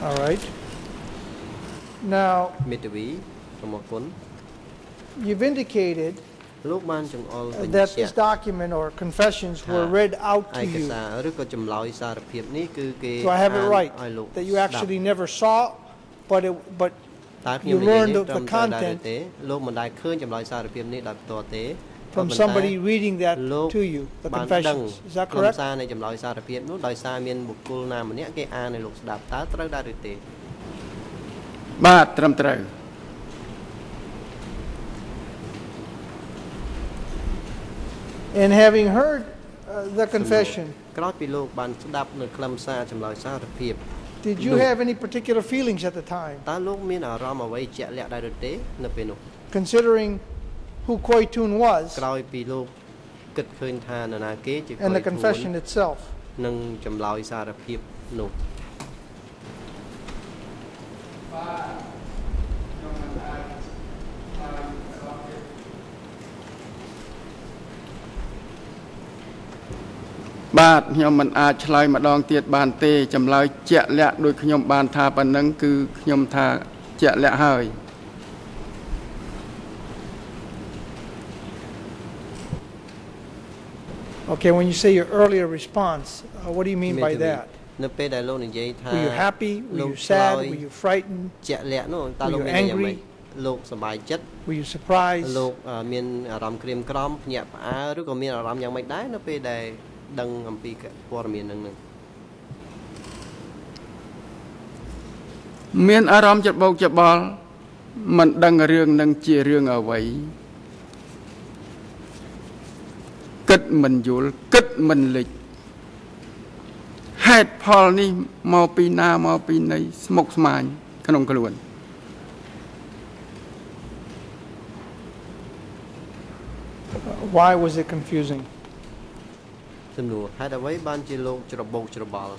All right. Now, មេធាវីសូមអរគុណ you've indicated លោកបានចង្អុលបញ្ that ជា this document or confessions were Ah, read out ឯ to ក you. សារឬក៏ចម្លើយសារភាពនេះគឺគេ Do I have it អាន right? ឲ្យលោក That you ស្ដាប់ actually never saw, but it, but តើខ្ញុំ you និយាយ learned នេះ of ត្រឹ the មត្រូវដែរឬ content ទេលោកមិនដែលឃើញចម្លើយសារភាពនេះដោយផ្ទាល់ទេ from ប៉ុន្តែ somebody reading that លោក to you, the បានដឹង confessions. Is that ខ្លឹម correct? សារនៃចម្លើយសារភាពនោះដោយសារមានបុគ្គលណាម្នាក់គេអានឲ្យលោកស្ដាប់តើត្រូវដែរឬទេបាទត្រឹមត្រូវ And having heard uh, the confession, ក្រោយពីលោកបានស្ដាប់នៅខ្លឹមសារចម្លើយសារភាព did you No. have any particular feelings at the time, តើលោកមានអារម្មណ៍អ្វីជាក់លាក់ដែរឬទេនៅពេលនោះ considering who Koitun was ក្រោយពីលោកគិតឃើញថានរណាគេជា and the គយធួន confession itself? និងចម្លើយសារភាពនោះ បាទ ខ្ញុំមិនអាចឆ្លើយម្ដងទៀតបានទេចម្លើយជាក់លាក់ដោយខ្ញុំបានថាប៉ុណ្ណឹងគឺខ្ញុំថាជាក់លាក់ហើយ Okay, when you say your earlier response, uh, what do you mean by មេធាវី that? នៅពេលដែលលោកនិយាយថា Were you happy? Were លោក you ឆ្លើយ sad? Were you frightened? ជាក់លាក់នោះតើ Were លោក you មានន័យយ៉ាងម៉េច angry? លោកសប្បាយចិត្ត Were you surprised? លោកអឺមានអារម្មណ៍ក្រៀមក្រំភ្ញាក់ផ្អើលឬក៏មានអារម្មណ៍យ៉ាងម៉េចដែរនៅពេលដែល ដឹងអំពីព័ត៌មាននឹងនឹងមានអារម្មណ៍ច្របូកច្របល់មិនដឹងរឿងនឹងជារឿងអ្វីគិតមិនយល់គិតមិនលិចហេតុផលនេះមកពីណាមកពីណីស្មុកស្មាញក្នុងខ្លួន Why was it confusing? សំណួរហេតុអ្វីបានជាលោកច្របូកច្របល់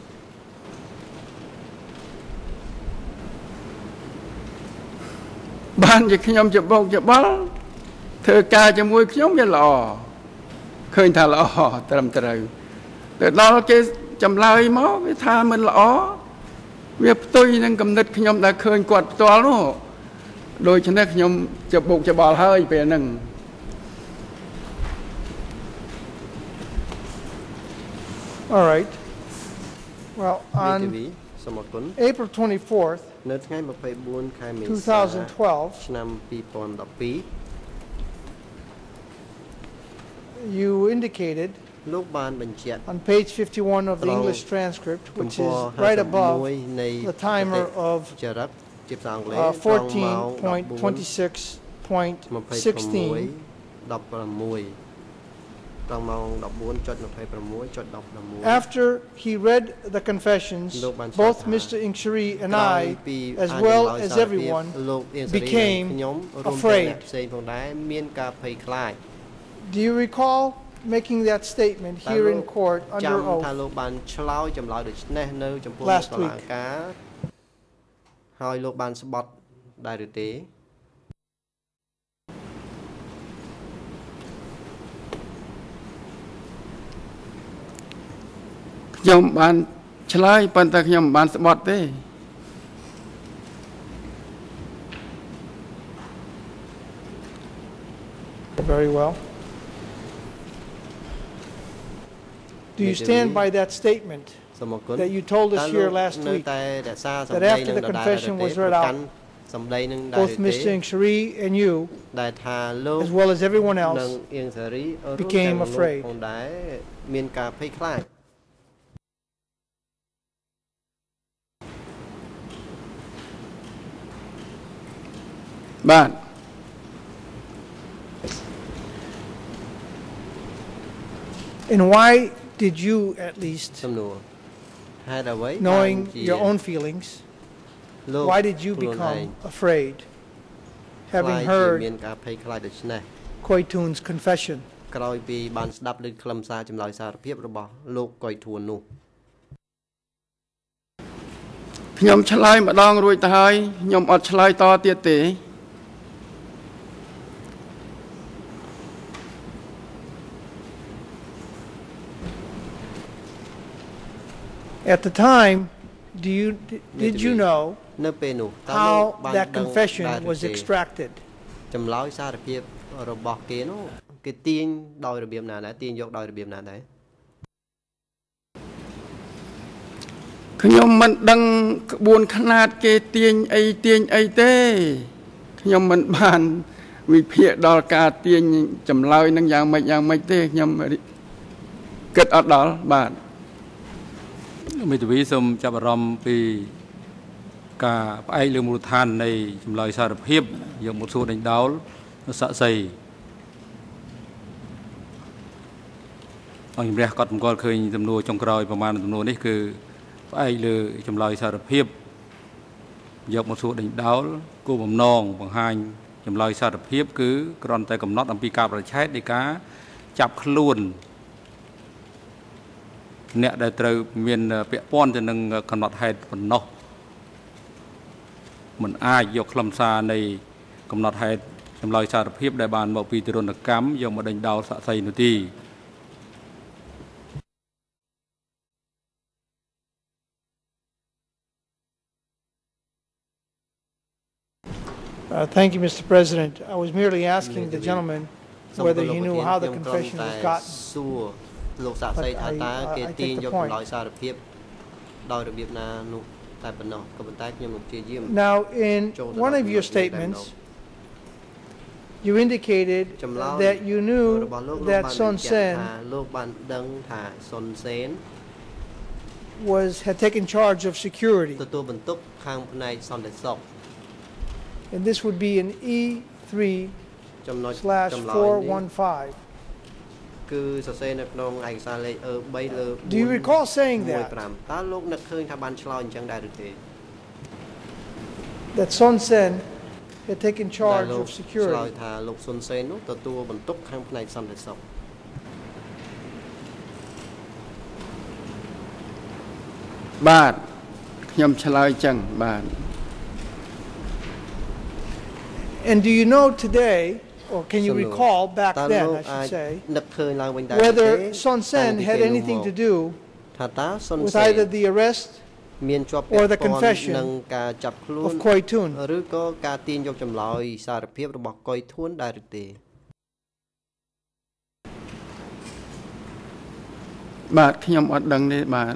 បានជាខ្ញុំច្របូកច្របល់ធ្វើការជាមួយខ្ញុំវាល្អឃើញថាល្អត្រឹមត្រូវទៅដល់គេចម្លើយមកវាថាមិនល្អវាផ្ទុយនឹងគំនិតខ្ញុំដែលឃើញគាត់ផ្ទាល់នោះដូច្នេះខ្ញុំច្របូកច្របល់ហើយពេលហ្នឹង All right. Well, មេធា on វីសូមអរគុណ April 24th, នៅថ្ងៃ24ខែមេសា 2012, ឆ្នាំ2012 you indicated លោកបានបញ្ជាក់ on page 51 of the Hello. English transcript, ទំ which ព័រ is right above 51នៃ the timer of ចរិតជាភាសាអង់គ្លេស uh, ត្រង់ម៉ោង26 14.26.16, 16 ត្រង់ម៉ោង14.26.16 after he read the confessions, លោកបាន both ឆ្លើយថា Mr. Ingshiri and ក្រោយ I, ពី as អាន well ចម្លើយ as សារភាព everyone, លោកអៀងសេរី became និងខ្ញុំរួមទាំង afraid. អ្នកផ្សេងផងដែរមានការភ័យខ្លាច do you recall making that statement តើ here លោក in court ចាំ under ថា oath? លោកបានឆ្លើយចម្លើយដូចនេះនៅចំពោះ Last តុលាការហើយលោកបានស្បត់ដែរឬទេ ខ្ញុំបានឆ្លើយប៉ុន្តែខ្ញុំមិនបានស្បត់ទេ Very well. Do you Mr. stand Lee? by that statement សូមអរគុណ that you told តើ us លោក here last នៅ week? តែរក្សាសម្ that ដី after នឹង the ដដែល confession ដែរ was ទេ read ប្រ out, កាន់សម្ដីនឹងដែរ Both ទេ Mr. Ingshari and you, ដែលថាលោក as well as everyone និង else, អៀងសេរីរួម became ទាំងលោក afraid. ផងដែរមានការភ័យខ្លាច បាទ and why did you, at least, សំណួរហេតុអ្វី knowing បានជា your own feelings, លោក why did you ខ្លួនឯង become afraid, ខ្លាច having ជា heard មានការភ័យខ្លាចដូច្នេះ Koitun's confession? ក្រោយពីបានស្ដាប់ឮខ្លឹមសារចម្លើយសារភាពរបស់លោកកុយធួននោះ ខ្ញុំឆ្លើយម្ដងរួចទៅហើយខ្ញុំអត់ឆ្លើយតទៀតទេ At the time, do you did you know នៅពេលនោះតើលោក how បាន that ដឹង confession ដែរឬ was ទេ extracted? ចម្លើយសារភាពរបស់គេនោះគេទាញដោយរបៀបណាដែរទាញយកដោយរបៀបណាដែរខ្ញុំមិនដឹងក្បួនខ្នាតគេទាញអីទាញអីទេខ្ញុំមិនបានវិភាគដល់ការទាញចម្លើយនឹងយ៉ាងម៉េចយ៉ាងម៉េចទេខ្ញុំគិតអត់ដល់បាទ មេធាវីសូមចាប់អារម្មណ៍ពីការផ្អែកលើមូលដ្ឋាននៃចម្លើយសារភាពយកមកសួរដេញដោលសាក់សីអង្គជំរះក៏តម្កល់ឃើញសំណួរចុងក្រោយប្រមាណសំណួរនេះគឺផ្អែកលើចម្លើយសារភាពយកមកសួរដេញដោលគោលបំណងបង្ហាញចម្លើយសារភាព គឺគ្រាន់តែកំណត់អំពីការប្រឆេទនៃការចាប់ខ្លួន អ្នកដែលត្រូវមានពាក់ព័ន្ធទៅនឹងកំណត់ហេតុប៉ុណ្ណោះมันអាចយកខ្លឹមសារនៃកំណត់ហេតុចម្លើយសារភាពដែលបានមកពីទរណកម្មយកមកដេញដោលសាក់សីនោះទី Uh, Thank you, Mr. President. I was merely asking the Maybe. gentleman សូម whether គោរព he knew ប្រធាន how the ខ្ញុំគ្រាន់ confession តែ was gotten. សួរលោកសាក់សី But ថា I- តើ I- គេ I ទាញ take the យក point. ចម្លើយសារភាពដោយរបៀបណានោះតែប៉ុណ្ណោះក៏ប៉ុន្តែខ្ញុំនឹងព្យាយាម Now, in ចូលទៅ one ដល់ of your ចំណុចនេះតែម្ដង statements, you indicated ចម្លើយ that you knew របស់លោកលោក that បាន Son បញ្ជាក់ Sen ថាលោកបានដឹងថាសុនសេន was, had taken charge of security. ទទួលបន្ទុកខាងផ្នែកសន្តិសុខ And this would be in E3 គឺសរសេរនៅក្នុងឯកសារលេខ E3 លើ Do you recall saying 415 that? តើលោកនឹកឃើញថាបានឆ្លើយអញ្ចឹងដែរឬទេ That Son Sen had taken ដែល charge លោក of ឆ្លើយ security. ថាលោកសុនសេននោះទទួលបន្ទុកខាងផ្នែកសន្តិសុខ បាទខ្ញុំឆ្លើយចឹងបាទ And do you know today, Or can you Sir, no. recall back តើ then, លោក I អាច should say, នឹកឃើញឡើងវិញដែរឬទេ whether Son តាំង Sen ពី had ពេលនោះ anything មក to do ថាតើសុន with សេន either the arrest មានជាប់ពា or ក់ the ព័ន្ធ confession នឹងការចាប់ខ្លួន of Koi Tun? ឬក៏ការទាញយកចម្លើយសារភាពរបស់កុយធួនដែរឬទេបាទខ្ញុំអត់ដឹងទេបាទ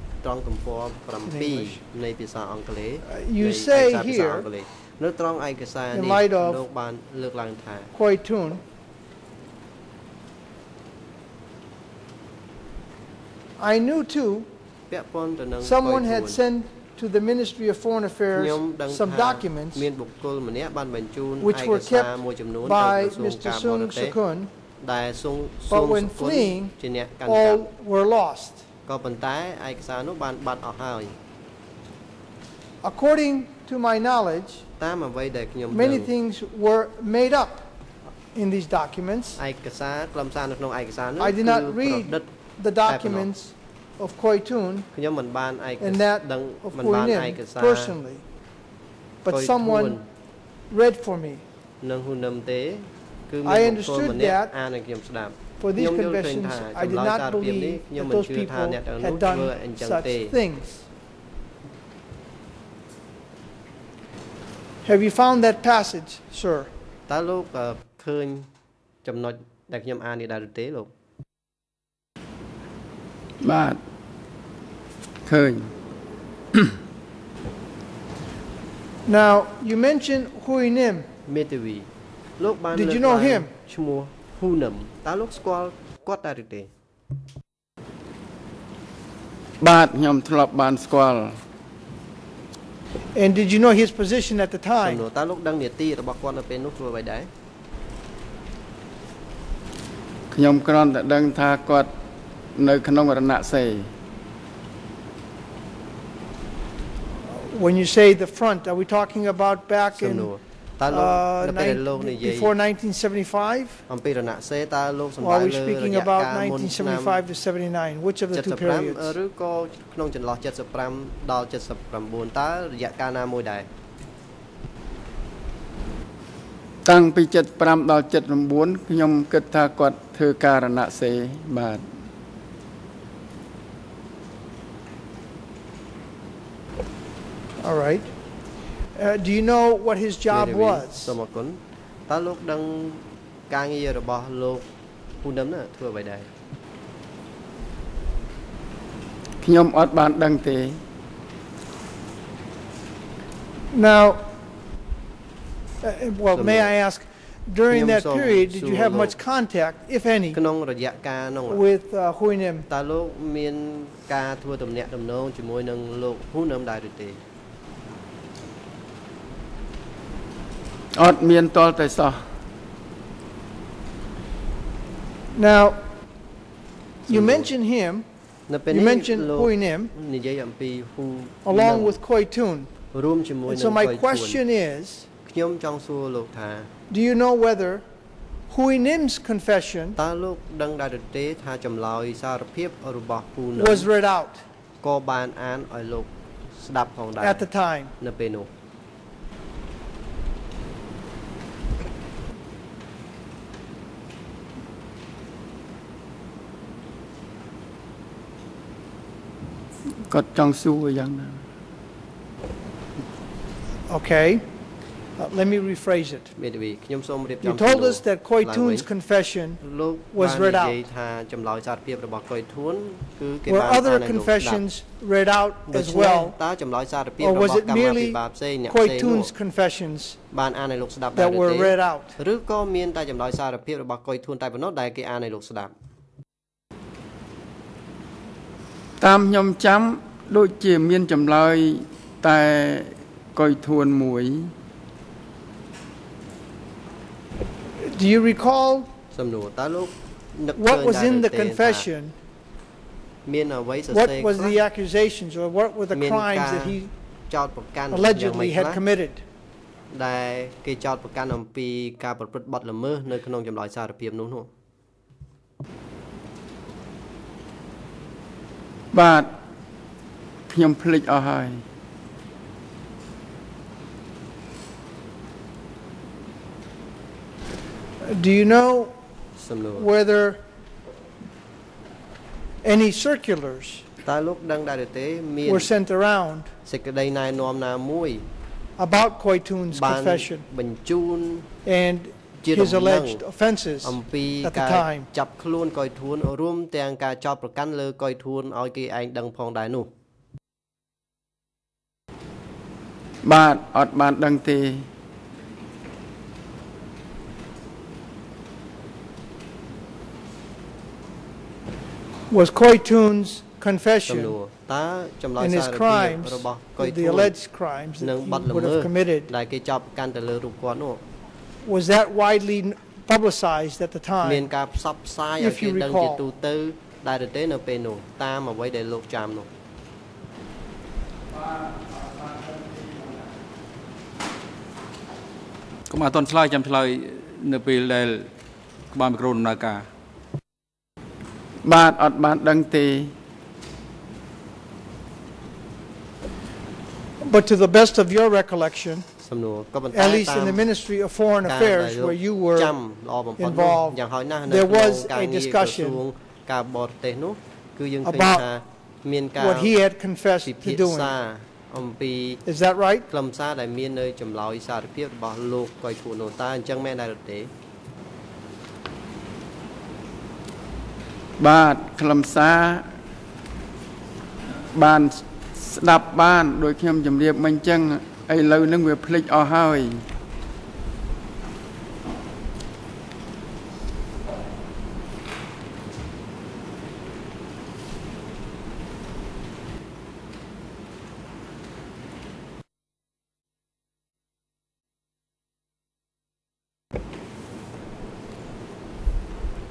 ត្រង់ទំព័រ English. 7នៃភាសាអង់គ្លេស you នៃ say ឯកសារភាសា here, អង់គ្លេសនៅត្រង់ឯកសារ in នេះ light of លោកបានលើកឡើងថា Khoi Tun, I knew too ពាក់ព័ន្ធទៅនឹង someone កុយ had ជួន sent to the Ministry of Foreign Affairs ខ្ញុំដឹង some ថា documents មានបុគ្គលម្នាក់បានបញ្ជូន which ឯ were កសារ kept មួយចំនួនទៅ by ក្រសួង Mr. ការបរ Sung ទេស Sukun. ដែលសុង But សុង when សុគន្ធ fleeing, ជាអ្នកកាន់កាប់ All were lost. ក៏ប៉ុន្តែឯកសារនោះបានបាត់អស់ហើយ According to my knowledge, តាមអ្វីដែលខ្ញុំ many ដឹង things were made up in these documents. ឯកសារខ្លឹមសារនៅក្នុងឯកសារនោះ I did not គឺប្រ read ឌិត the documents of Khoi Tun ខ្ញុំមិនបានឯក and សារ that ដឹង of មិនបានឯ Huinim កសារ personally, but Khoi someone Thun read for me. នឹងហ៊ូនឹមទេគឺ I មានបុគ្គល understood ម្នាក់ that អានឲ្យខ្ញុំស្ដាប់ For these ខ្ញុំយល់ឃើញ confessions, ថា I did ចម្លើយ not សារភាពនេះ believe ខ្ញុំ that មិន those ជឿថា people អ្នកទាំងនោះ had ធ្វើ done អញ្ចឹង such ទេ things. Have you found that passage, sir? តើលោកអឺឃើញចំណុចដែលខ្ញុំអាននេះដែរឬទេលោក បាទឃើញ <clears throat> Now, you mentioned Huinim. មេធាវីលោកបាន Did លើក you know ឡើង him? ឈ្មោះហ៊ូនឹម តើលោកស្គាល់គាត់ដែរឬទេបាទខ្ញុំធ្លាប់បានស្គាល់ And did you know his position at the សំ time? ណួរតើលោកដឹងនីតិរបស់គាត់នៅពេលនោះធ្វើអ្វីដែរខ្ញុំគ្រាន់តែដឹងថាគាត់នៅក្នុងរណសេរ When you say the front, are we talking about back សំ in ណួរ តើលោក uh, នៅពេលដែលលោកនិ nine- យាយ before 1975? អំពីរណសេរតើលោកសំដៅ Or are we លើរ speaking យៈកា about លមុនឆ្នាំ1975 to 79? Which of the two 75 periods? ឬក៏ក្នុងចន្លោះ75ដល់79តើរយៈកាលណាមួយដែរតាំងពី75ដល់79ខ្ញុំគិតថាគាត់ធ្វើការរណសេរបាទ All right. Uh, do you know what his job មេធាវី was? សូមអរគុណតើលោកដឹងការងាររបស់លោកហ៊ូនឹមណាធ្វើអ្វីដែរ ខ្ញុំអត់បានដឹងទេ Now, uh, well, Some may more. I ask, duringខ្ញុំ that សូម period, did you សួរ have លោក much contact, if any, ក្នុងរយៈកាលនោះ with uh, Huinim? តើលោកមានការធ្វើទំនាក់ទំនងជាមួយនឹងលោកហ៊ូនឹមដែរឬទេ អត់មានតលតែសោះ Now, you Some more. mentioned him នៅពេល You នេះ mentioned លោក Huinim និយាយអំពីហ៊ូ along នឹម with Khoi Tun. រួមជាមួយ And នឹង so my កុយជួន question is, ខ្ញុំចង់សួរលោកថា do you know whether Huinim's confession តើលោកដឹងដែរឬទេថាចម្លើយសារភាពរបស់ហ៊ូនឹម was read out ក៏បានអានឲ្យលោកស្ដាប់ផងដែរ at the time? នៅពេលនោះ គាត់ចង់សួរយ៉ាងណា Okay. Uh, let me rephrase it. មេធាវីខ្ញុំសូមរៀបចំ You told សំណួរ us that Khoi ឡើងវិញ Tun's confession លោក was បាន read និ out. យាយថាចម្លើយសារភាពរបស់កុយធួនគឺគេ were បានអាន other ឲ្យលោកស្ដាប់ confessions read out ដូ as ច្នេះ well, តើចម្លើយសារភាព or របស់ was it កម្មាភិ merely បាលផ្សេងអ្នកផ្ Khoi សេងនោះ Tun's confessions បានអានឲ្យលោកស្ដាប់ដែរ that ឬ were ទេ read out? ឬក៏មានតែចម្លើយសារភាពរបស់កុយធួនតែប៉ុណ្ណោះដែលគេអានឲ្យលោកស្ដាប់ តាមខ្ញុំចាំដូចជាមានចម្លើយតែកុយធួនមួយ Do you recall សំណួរតើលោកនឹកឃើញ what was ដែរ in ឬ the ទេថា confession? មានអ្វីសរ What សេរ was ខ្លះ the accusations or what were the មាន crimes ការ that he ចោតប្រកាន់យ៉ាងម៉េ allegedly ច had ខ្លះ committed? ដែលគេចោតប្រកាន់អំពីការប្រព្រឹត្តបទល្មើសនៅក្នុងចម្លើយសារភាពនោះនោះ បាទខ្ញុំភ្លេចអស់ហើយ Do you know whether any circulars were sent around about Koytun's confession? and ជាដំ his ណឹង alleged offenses អំពី at the ការ time? ចាប់ខ្លួនកុយធួនរួមទាំងការចោទប្រកាន់លើកុយធួនឲ្យគេឯងដឹងផងដែរនោះ បាទអត់បានដឹងទេ Was Koitun's សំ confession ណួរតើចម្លើយ and សារ his ភាព crimes, របស់កុយ the ធួន alleged crimes និង that បទ he ល្ would មើស have committed, ដែលគេចោទប្រកាន់ទៅលើរូបគាត់នោះ was that widely publicized at the មាន time? ការផ្សព្វផ្សាយឲ្យ If គេ you ដឹងជា recall. ទូទៅដែរឬទេនៅពេលនោះតាមអ្វីដែលលោកចាំនោះ កុំអត់តន់ឆ្លើយចាំឆ្លើយនៅពេលដែលក្បាលមីក្រូដំណើរការ បាទអត់បានដឹងទេ But to the best of your recollection, សំណួរក៏ប៉ុន្តែ at least តាម in the Ministry of Foreign ការ Affairs ដែលលោក where you were ចាំល្អបំផុតនោះ involved, យ៉ាងហោចណាស់នៅ there ក្នុង was ការ a ងារក្រ discussion សួងការបរទេសនោះ គឺយើងឃើញ about ថាមានការ what he had confessed ពិ to ភាក្ doing. សាអំពី Is that right? ខ្លឹមសារដែលមាននៅចម្លើយសារភាពរបស់លោកកុយធួននោះតើអញ្ចឹងមែនដែរឬទេ បាទខ្លឹមសារបានស្ដាប់បានដោយខ្ញុំជម្រាបមិញអញ្ចឹង ឥឡូវហ្នឹងវាភ្លេចអស់ហើយ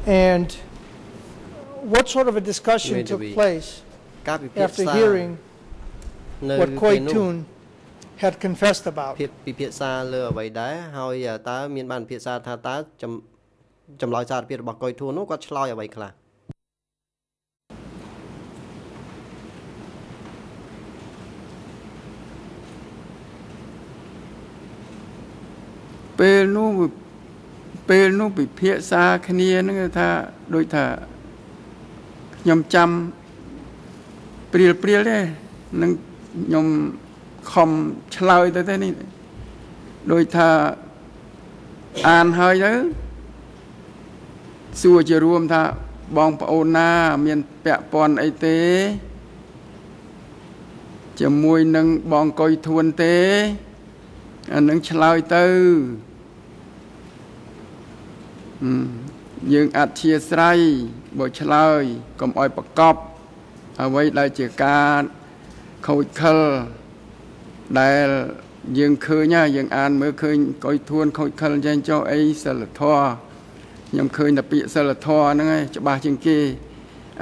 And what sort of a discussion Where do took we- place ការពិភាក្សា after hearing នៅ what ពេលនោះ Koitun had confessed about? ភាពពិភាក្សាលើអ្វីដែរហើយតើមានបានពិភាក្សាថាតើចំចម្លើយសារភាពរបស់កុយធួននោះគាត់ឆ្លើយអ្វីខ្លះ ពេលនោះពេលនោះពិភាក្សាគ្នាហ្នឹងគឺថាដូចថាខ្ញុំចាំព្រាលព្រាលទេនឹងខ្ញុំ ខំឆ្លើយទៅទេនេះដូចថាអានហើយទៅសួរជារួមថាបងប្អូនណា មានពាក់ព័ន្ធអីទេ ជាមួយនឹងបងកុយធួនទេអានឹងឆ្លើយទៅហឹមយើងអធិស្ឋ័យបើឆ្លើយកុំឲ្យប្រកបអ្វីដែលជាការខូចខល ដែលយើងឃើញណាយើងអានមើលឃើញកុយធួនខូចខលចេញចុះអីសិលធម៌ខ្ញុំឃើញតែពាក្យសិលធម៌ហ្នឹងឯងច្បាស់ជាងគេ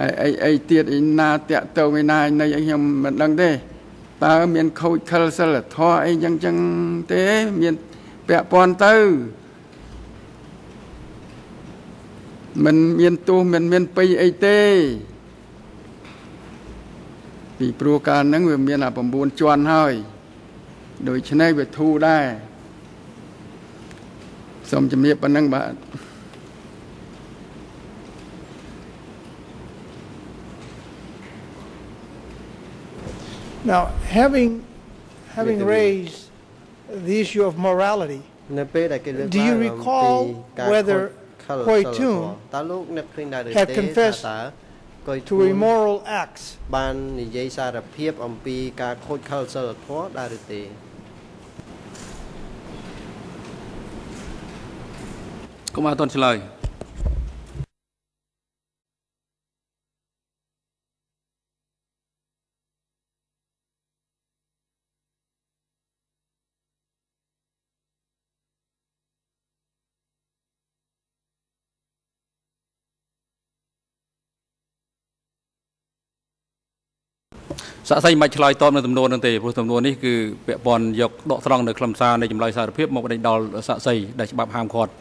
អីអីអីទៀតឯណាតាក់ទៅឯណានៃអីខ្ញុំមិនដឹងទេតើមានខូចខលសិលធម៌អីចឹងចឹងទេមានពាក់ព័ន្ធទៅមិនមានទោសមិនមានពីអីទេពីព្រោះកាលហ្នឹងវាមានអា9ជាន់ហើយ ដូច្នេះវាធូរដែរសូមជំរាបប៉ុណ្ណឹងបាទ Now, having, having Wait a minute. raised the issue of morality, នៅពេលដែលគេលើក Do ឡើង you អំពី recall ការ whether ខូចខល Koi សិលធម៌ Toon តើលោកនឹកឃើញដែរឬ had ទេថា confessed តើកុយធួ to ន immoral acts បាននិយាយសារភាពអំពីការខូចខលសិលធម៌ដែរឬទេ កុំអត់តន់ឆ្លើយសាក់សីមិនបាច់ឆ្លើយតបនៅទំនួនហ្នឹងទេព្រោះទំនួននេះគឺពាក់ព័ន្ធយកដកស្រង់នៅខ្លឹមសារនៃចម្លើយសារភាពមកបដិដល់សាក់សីដែលច្បាប់ហាមឃាត់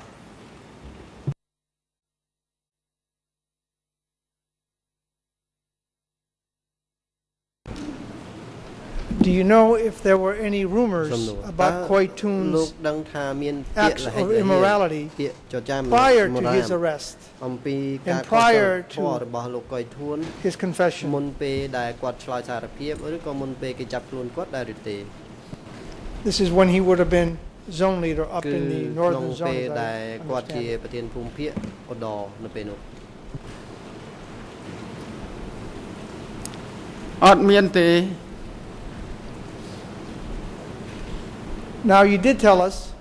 know if there were any rumors សំណួរ about Koi លោក Toon's ដឹងថាមានពាក្យ acts លហិត of លហិរ immorality ពាក្យចចាម prior to មរ៉ា his arrest, អំពីការ and កត់ prior ធ to ម៌របស់លោកកុយធួន his confession? មុនពេលដែលគាត់ឆ្លើយសារភាពឬក៏មុនពេលគេចាប់ខ្លួនគាត់ដែរឬទេ This is when he would have been zone leader up គឺ in the ក្នុង northern ពេល zone. as ដែល I គាត់ជា understand it. ប្រធានភូមិភាគឧត្តរនៅពេលនោះ អត់មានទេ Now, you did tell us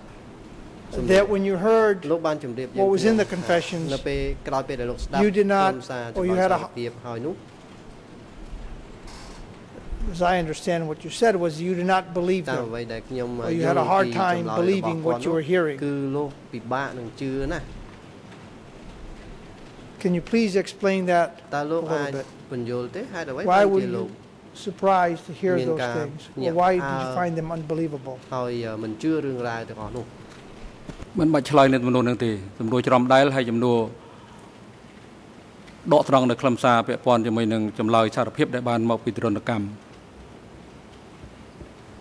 that when you heard what was in the confessions, you did not, or you had a, as I understand what you said was you did not believe them. Or you had a hard time believing what you were hearing. Can you please explain that a little bit? Why would you surprised to hear មាន those ការ things? ញា Or ក់ why អើ did you find them unbelievable? ហើយមិនជឿរឿងរ៉ាវទាំងអស់នោះមិនបាច់ឆ្លើយនៅចំនួនហ្នឹងទេសំណួរច្រំដែលហើយចំនួនដកត្រង់នៅខ្លឹមសារពាក់ព័ន្ធជាមួយនឹងចម្លើយសារភាពដែលបានមកពីទរណកម្ម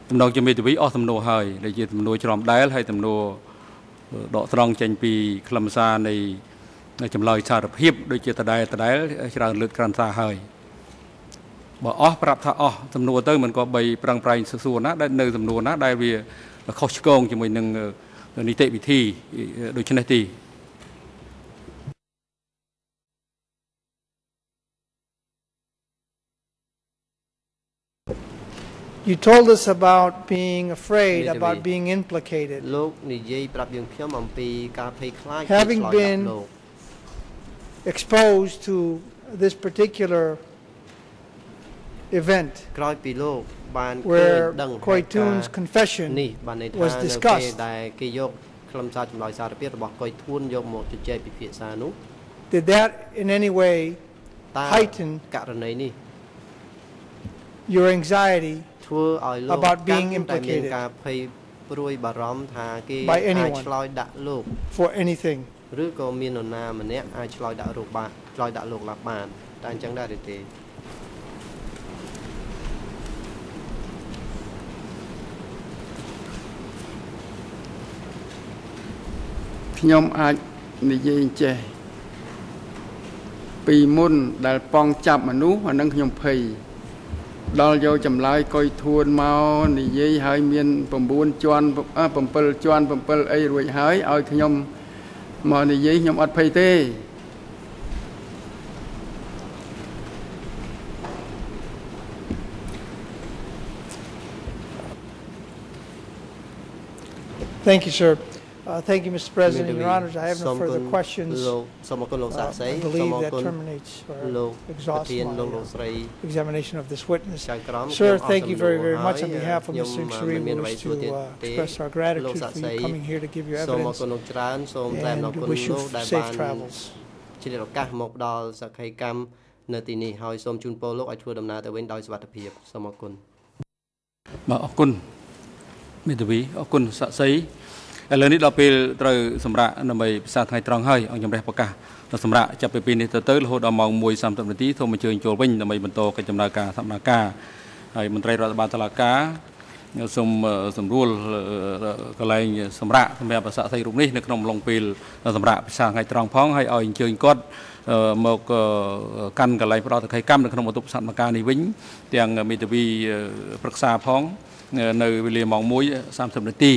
តំណងជាមេធាវីអស់សំណួរហើយដែលជាសំណួរច្រំដែលហើយសំណួរដកត្រង់ចេញពីខ្លឹមសារនៃចម្លើយសារភាពដូចជាតដែលតដែលច្រើនលើកក្រាន់សារហើយ បើអស់ប្រាប់ថាអស់សំណួរទៅមិនក៏បីប្រឹងប្រែងសួរណាដែលនៅសំណួរណាដែលវាខុសឆ្គងជាមួយនឹងនីតិវិធីដូច្នេះទេ You told us about being afraid, Need to about be- being implicated. លោកនិយាយប្រាប់យើងខ្ញុំអំពីការភ័យខ្លាច Having ពីឆ្លើយដាក់ been- លោក exposed to this particular event ក្រោយពីលោកបានឃើញ where ដឹងហេតុ Koi ការ Toon's ណ៍ confession នេះបានន័យថា was នៅពេល discussed. ដែលគេយកខ្លឹមសារចម្លើយសារភាពរបស់កុយធួនយកមកជជែកពិភាក្សានោះ did that in any way តើ heighten ករណីនេះ your anxiety ធ្វើឲ្យលោក about being កាន់តែមាន implicated ការភ័យព្រួយបារម្ភថាគេ by អាច anyone. ឆ្លើយដាក់លោក for anything? ឬក៏មាននរណាម្នាក់អាចឆ្លើយដាក់លោកបានឆ្លើយដាក់លោកឡាប់បានតែអញ្ចឹងដែរឬទេ ខ្ញុំអាចនិយាយអញ្ចេះពីមុនដែលប៉ងចាប់មនុស្សអានឹងខ្ញុំភ័យដល់យកចម្លើយកុយធួនមកនិយាយហើយមាន9ជាន់អឺ7ជាន់7អីរួចហើយឲ្យខ្ញុំមកនិយាយខ្ញុំអត់ភ័យទេ Thank you, sir. Uh, Thank you, Mr. President. Maybe Your honors, I have សូ no ម further គុណ questions. លោកសូមអរគុណលោក Uh, សាក់សី I សូម believe អរ that គុណ terminates លោក or ប្រ exhausts ធានលោកលោក my ស្រី uh, examination of this witness. ចៅក្រម Sir, ខ្ញុំអស់ thank you សំណួរ very, very much ហើយ on behalf of ខ្ញុំ Mr. មិន Sri មានអ្វី wish សួរ to ទៀត uh, ទេ express our លោក gratitude សាក់ for សី you coming here to give your សូមអរ evidence គុណលោកច្រើនសូមថ្លែងអំណរ and គុណ wish you លោកដែលបា safe ន travels. ឆ្លៀតឱកាសមកដល់សក្ខីកម្មនៅទីនេះហើយសូមជូនពរលោកឲ្យធ្វើដំណើរទៅវិញដោយសុវត្ថិភាពសូមអរគុណ បាទអរគុណមេធាវីអរគុណសាក់សី ឥឡូវនេះដល់ពេលត្រូវសម្រាប់ដើម្បីភាសាថ្ងៃត្រង់ហើយអង្គជំរះប្រកាសដល់សម្រាប់ចាប់ពីពេលនេះទៅទៅរហូតដល់ម៉ោង1:30នាទីសូមអញ្ជើញចូលវិញដើម្បីបន្តកិច្ចដំណើរការសកម្មភាពហើយមន្ត្រីរដ្ឋបាលតុលាការសូមសម្រួលកន្លែងសម្រាប់សម្រាប់ប្រសាស័យរូបនេះនៅក្នុងអំឡុងពេលសម្រាប់ភាសាថ្ងៃត្រង់ផងហើយឲ្យអញ្ជើញគាត់មកកាន់កន្លែងផ្ដោតសក្ខីកម្មនៅក្នុងបន្ទប់សកម្មភាពនេះវិញទាំងមេធាវីប្រឹក្សាផងនៅវេលាម៉ោង1:30នាទី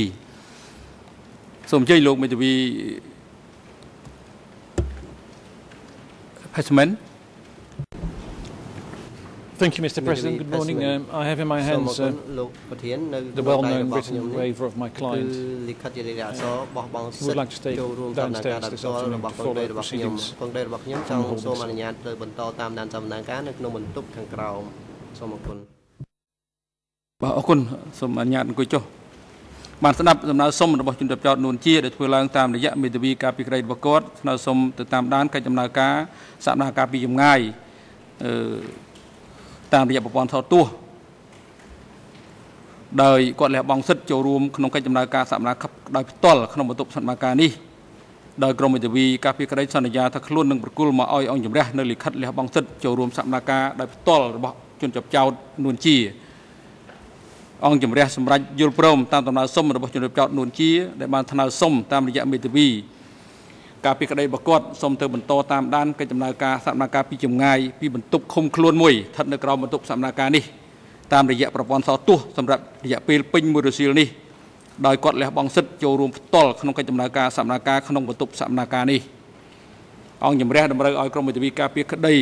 សូមអញ្ជើញលោកមេធាវី Patchman Thank you, Mr. President. Good morning. Um, I have in my សូមអរ hands គុណ uh, លោកប្រធាននៅ the ក្នុងដៃ well-known របស់ written ខ្ញុំនេះ waiver of my គឺ client. លិខិតជាលិខិតអក្សរបោះបង់សិ Would ទ្ធិ like to take ចូលរួមដំណើរការ downstairs ដោយ this ផ្ទាល់ afternoon របស់កង before ដេ the របស់ខ្ញុំ proceedings កងដេរបស់ខ្ញុំចង់ hold សូម this. អនុញ្ញាតទៅបន្តតាមដានដំណើរការនៅក្នុងបន្ទប់ខាងក្រោមសូមអរគុណបាទអរគុណសូមអនុញ្ញាតអង្គុយចុះ បានស្ដាប់ដំណើរសុំរបស់ជនរដ្ឋចោតនួនជាដែលធ្វើឡើងតាមរយៈមេធាវីការពីក្តីរបស់គាត់ស្នើសុំទៅតាមដានកិច្ចដំណើរការសកម្មភាពពីចម្ងាយអឺតាមរយៈប្រព័ន្ធថតទស្សន៍ដោយគាត់លះបង់សិទ្ធិចូលរួមក្នុងកិច្ចដំណើរការសកម្មភាពដោយផ្ទាល់ក្នុងបន្ទប់សកម្មភាពនេះដោយក្រមមេធាវីការពីក្តីសន្យាថាខ្លួននឹងប្រគល់មកឲ្យអង្គជំរះនៅលិខិតលះបង់សិទ្ធិចូលរួមសកម្មភាពដោយផ្ទាល់របស់ជនជាប់ចោតនួនជា អង្គជំរះសម្រាប់យល់ព្រមតាមដំណើរសុំរបស់ជនរដ្ឋចោតនួនជាដែលបានថ្នើសុំតាមរយៈមេធាវីការពីក្តីបកគាត់សូមទៅបន្តតាមដានកិច្ចដំណើរការសកម្មភាពពីចម្ងាយពីបន្ទប់ឃុំខ្លួនមួយស្ថិតនៅក្រោមបន្ទប់សកម្មភាពនេះតាមរយៈប្រព័ន្ធសោទស្សន៍សម្រាប់រយៈពេលពេញមួយរសៀលនេះដោយគាត់លះបង់សិទ្ធិចូលរួមផ្ទាល់ក្នុងកិច្ចដំណើរការសកម្មភាពក្នុងបន្ទប់សកម្មភាពនេះអង្គជំរះតម្រូវឲ្យក្រមមេធាវីការពីក្តី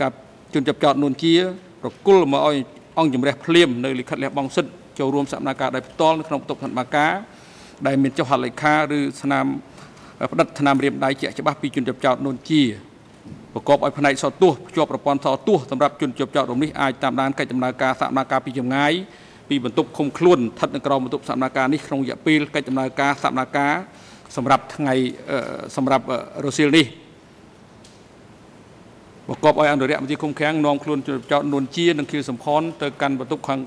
ការជនចាប់ចោតនួនជាប្រគល់មកឲ្យ អង្គជំរះភ្លាមនៅលិខិតលះបង់សិទ្ធិចូលរួមសកម្មភាពដោយផ្ទាល់នៅក្នុងបន្ទប់សកម្មភាពដែលមានចុះហត្ថលេខាឬស្នាមផ្ដិតថ្នាំរៀមដៃជាក់ច្បាស់ពីជនជាប់ចោតនួនជាប្រកបឲ្យផ្នែកសោទស្សន៍ភ្ជាប់ប្រព័ន្ធសោទស្សន៍សម្រាប់ជនជាប់ចោតរំនេះអាចតាមដានកិច្ចដំណើរការសកម្មភាពពីចម្ងាយពីបន្ទប់ឃុំខ្លួនស្ថិតនៅក្រោមបន្ទប់សកម្មភាពនេះក្នុងរយៈពេលកិច្ចដំណើរការសកម្មភាពសម្រាប់ថ្ងៃសម្រាប់រសៀលនេះ ប្រកបឲ្យអនុរិយមន្ត្រីគុំខាំងនាំខ្លួនជនចោតនួនជានិងខៀវសំផនទៅកាន់បន្ទប់ខាង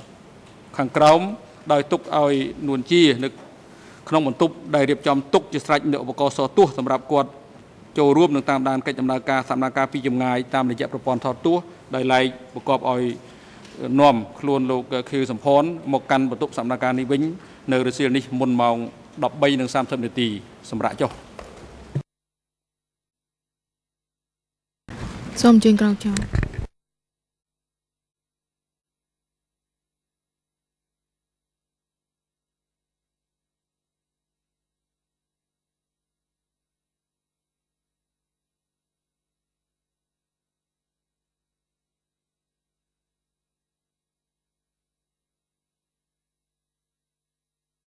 ខាងក្រោមដោយទុកឲ្យនួនជានៅក្នុងបន្ទប់ដែលរៀបចំទុកជាស្រេចនៅឧបករណ៍សោទស្សន៍សម្រាប់គាត់ចូលរួមនឹងតាមដានកិច្ចដំណើរការសម្ដែងការពីចម្ងាយតាមរយៈប្រព័ន្ធថតទស្សន៍ដោយឡែកប្រកបឲ្យនាំខ្លួនលោកខៀវសំផនមកកាន់បន្ទប់សម្ដែងការនេះវិញនៅរសៀលនេះមុនម៉ោង13:30នាទីសម្រាប់ចុះ សូមអញ្ជើញក្រោកចោល